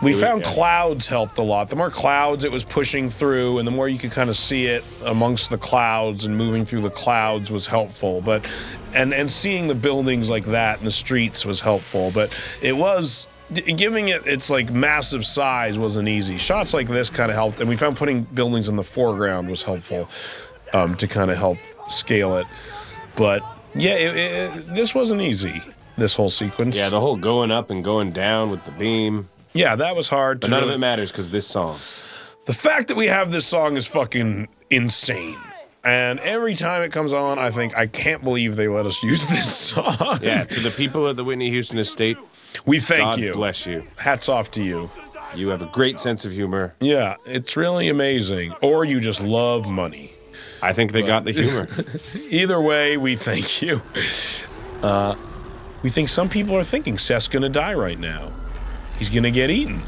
We found clouds helped a lot. The more clouds it was pushing through, and the more you could kind of see it amongst the clouds and moving through the clouds was helpful. But and and seeing the buildings like that and the streets was helpful. But it was giving it its like massive size wasn't easy. Shots like this kind of helped, and we found putting buildings in the foreground was helpful um, to kind of help scale it. But yeah, it, it, this wasn't easy. This whole sequence. Yeah, the whole going up and going down with the beam. Yeah, that was hard. But to none of it matters because this song. The fact that we have this song is fucking insane. And every time it comes on, I think I can't believe they let us <laughs> use this song. Yeah, to the people at the Whitney Houston estate, we thank God you. bless you. Hats off to you. You have a great sense of humor. Yeah, it's really amazing. Or you just love money. I think they got the humor. <laughs> Either way, we thank you. Uh, we think some people are thinking Seth's gonna die right now. He's gonna get eaten.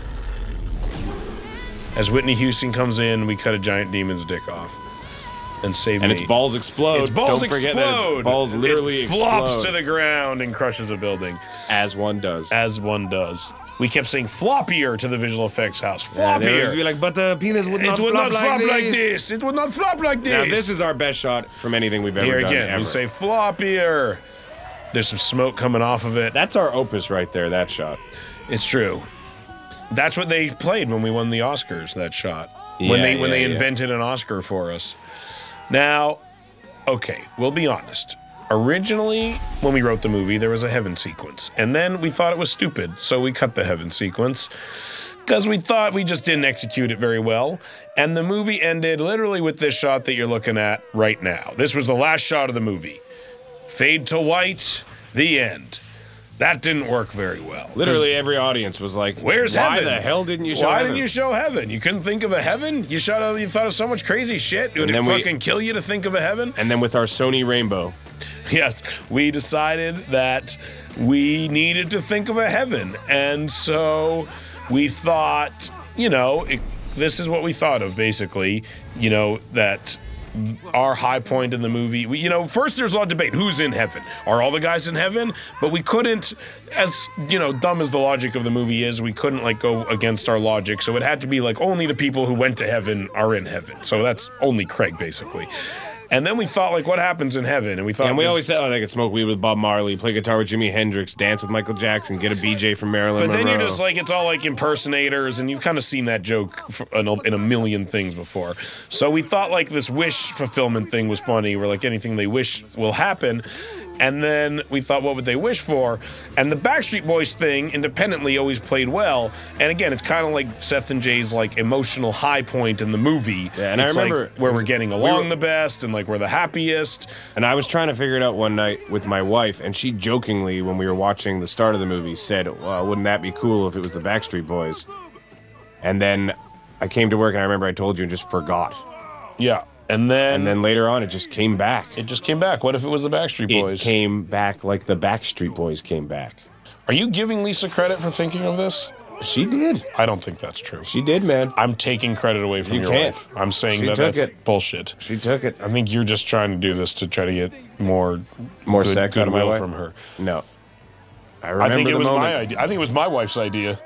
As Whitney Houston comes in, we cut a giant demon's dick off and save and me. its balls explode. Its balls Don't forget that explode. its balls literally it flops explode. to the ground and crushes a building, as one does. as one does. We kept saying floppier to the visual effects house. Yeah, Floppier. be like, but the penis would it not would flop, not flop like, like this. this. It would not flop like this. Now this is our best shot from anything we've ever here done. again. ever. We say floppier. There's some smoke coming off of it. That's our opus right there. That shot. It's true. That's what they played when we won the Oscars. That shot when Yeah, they when yeah, they yeah. invented an Oscar for us. Now, okay, we'll be honest. Originally, when we wrote the movie, there was a heaven sequence, and then we thought it was stupid, so we cut the heaven sequence because we thought we just didn't execute it very well. And the movie ended literally with this shot that you're looking at right now. This was the last shot of the movie. Fade to white. The end. That didn't work very well. Literally every audience was like, Where's Why heaven? the hell didn't you show Why heaven? didn't you show heaven? You couldn't think of a heaven? You shot out, you thought of so much crazy shit. Would it then we- fucking kill you to think of a heaven? And then with our Sony Rainbow, <laughs> Yes, we decided that we needed to think of a heaven. And so we thought, you know, it, this is what we thought of basically, you know, that our high point in the movie, we, you know, first there's a lot of debate who's in heaven? Are all the guys in heaven? But we couldn't, as, you know, dumb as the logic of the movie is, we couldn't like go against our logic. So it had to be like only the people who went to heaven are in heaven. So that's only Craig basically. And then we thought, like, what happens in heaven? And we thought, and we always said, oh, they could smoke weed with Bob Marley, play guitar with Jimi Hendrix, dance with Michael Jackson, get a BJ from Marilyn But then Monroe. you're just like, it's all like impersonators, and you've kind of seen that joke in a, in a million things before. So we thought like this wish fulfillment thing was funny, where like anything they wish will happen. And then we thought, what would they wish for? And the Backstreet Boys thing independently always played well. And again, it's kind of like Seth and Jay's like emotional high point in the movie. Yeah, and I It's, like, remember- where it we're was- getting we along were- the best and like we're the happiest. And I was trying to figure it out one night with my wife, and she jokingly, when we were watching the start of the movie, said, well, wouldn't that be cool if it was the Backstreet Boys? And then I came to work, and I remember I told you and just forgot. Yeah. And then And then later on, it just came back. it just came back. What if it was the Backstreet Boys? It came back like the Backstreet Boys came back. Are you giving Lisa credit for thinking of this? She did. I don't think that's true. She did, man. I'm taking credit away from You your can't. wife. I'm saying She that took that's it. bullshit. She took it. I think you're just trying to do this to try to get more More good- sex out of my goodwill wife? from her. No. I I remember think it the was moment. my idea. I think it was my wife's idea.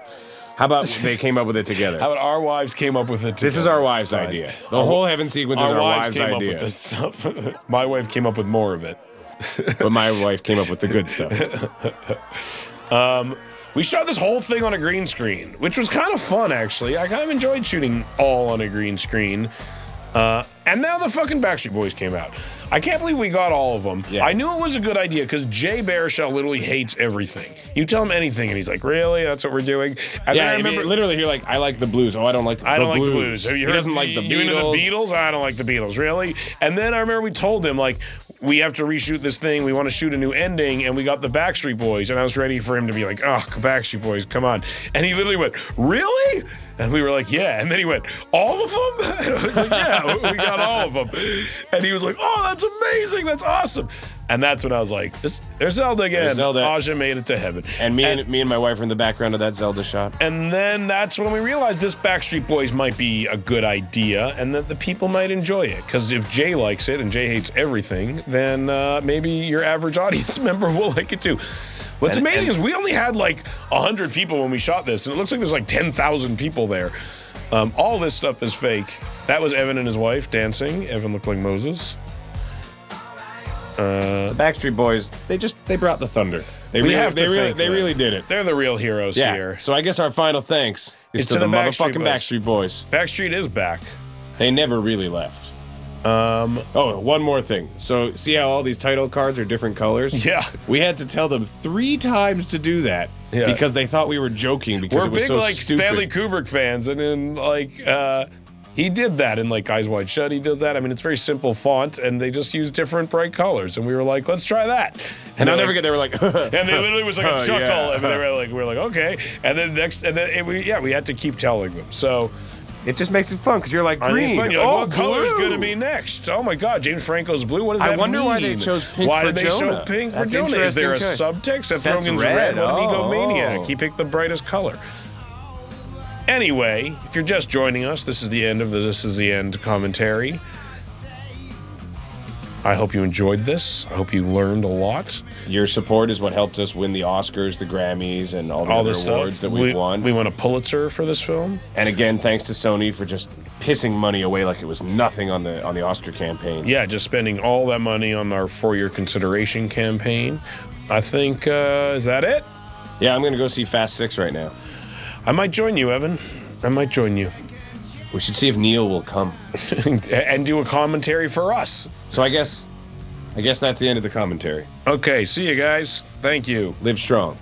How about <laughs> they came up with it together? How about our wives came up with it? together? This is our wives' Fine. idea. The whole heaven sequence is Our our wives wives' came up idea. with this stuff. <laughs> my wife came up with more of it. <laughs> but my wife came up with the good stuff. Um, we shot this whole thing on a green screen, which was kind of fun, actually. I kind of enjoyed shooting all on a green screen. Uh, and now the fucking Backstreet Boys came out. I can't believe we got all of them. I knew it was a good idea because Jay Baruchel literally hates everything. You tell him anything, and he's like, "Really? That's what we're doing?" And yeah, I I remember mean, literally, you're like, I like the blues. Oh, I don't like. The I don't like the blues. Have you he heard doesn't like the you into the Beatles. Beatles? I don't like the Beatles, really. And then I remember we told him like we have to reshoot this thing. We want to shoot a new ending, and we got the Backstreet Boys. And I was ready for him to be like, "Oh, Backstreet Boys, come on!" And he literally went, "Really?" And we were like, "Yeah." And then he went, "All of them?" <laughs> And I was like, "Yeah, we got all of them." And he was like, "Oh, that's amazing! That's awesome!" And that's when I was like, this, "There's Zelda again." There's Zelda. Aja made it to heaven. And me and, me and my wife are in the background of that Zelda shot. And then that's when we realized this Backstreet Boys might be a good idea and that the people might enjoy it. Because if Jay likes it and Jay hates everything, then uh, maybe your average <laughs> audience member will like it too. What's And- amazing and- is we only had like 100 people when we shot this, and it looks like there's like 10,000 people there. Um, all this stuff is fake. That was Evan and his wife dancing. Evan looked like Moses. Uh, Backstreet Boys, they just they brought the thunder. They we really, have to they really, they really did it. They're the real heroes Yeah. here. So I guess our final thanks is It's to, to the, the Backstreet motherfucking Boys. Backstreet Boys. Backstreet is back. They never really left. Um, oh, one more thing. So see how all these title cards are different colors? Yeah. We had to tell them three times to do that Yeah. because they thought we were joking because We're big so like stupid. Stanley Kubrick fans, and then like uh, he did that in like Eyes Wide Shut. He does that. I mean, it's very simple font, and they just use different bright colors. And we were like, let's try that. And I'll they're never get. They were like, <laughs> and they literally was like a <laughs> Oh, chuckle, yeah. and they were <laughs> like, we were like, okay. And then next, and then and we yeah, we had to keep telling them. So. It just makes it fun because you're like I think it's green. You're like, oh, what color is going to be next? Oh my God, James Franco's blue. What does that I wonder why they mean? chose pink Why for did they show Jonah? pink for That's Jonah? Is there a choice. subtext? Seth Seth's Rogen's red. red. What an Oh. egomaniac. He picked the brightest color. Anyway, if you're just joining us, this is the end of the This Is the End commentary. I hope you enjoyed this. I hope you learned a lot. Your support is what helped us win the Oscars, the Grammys, and all the All other awards that we've we, won. We won a Pulitzer for this film. and again, thanks to Sony for just pissing money away like it was nothing on the on the Oscar campaign. Yeah, just spending all that money on our four-year consideration campaign. I think uh, is that it? Yeah, I'm gonna go see Fast Six right now. I might join you, Evan. I might join you. We should see if Neal will come. <laughs> and do a commentary for us. So I guess, I guess that's the end of the commentary. Okay, see you guys. Thank you. Live strong.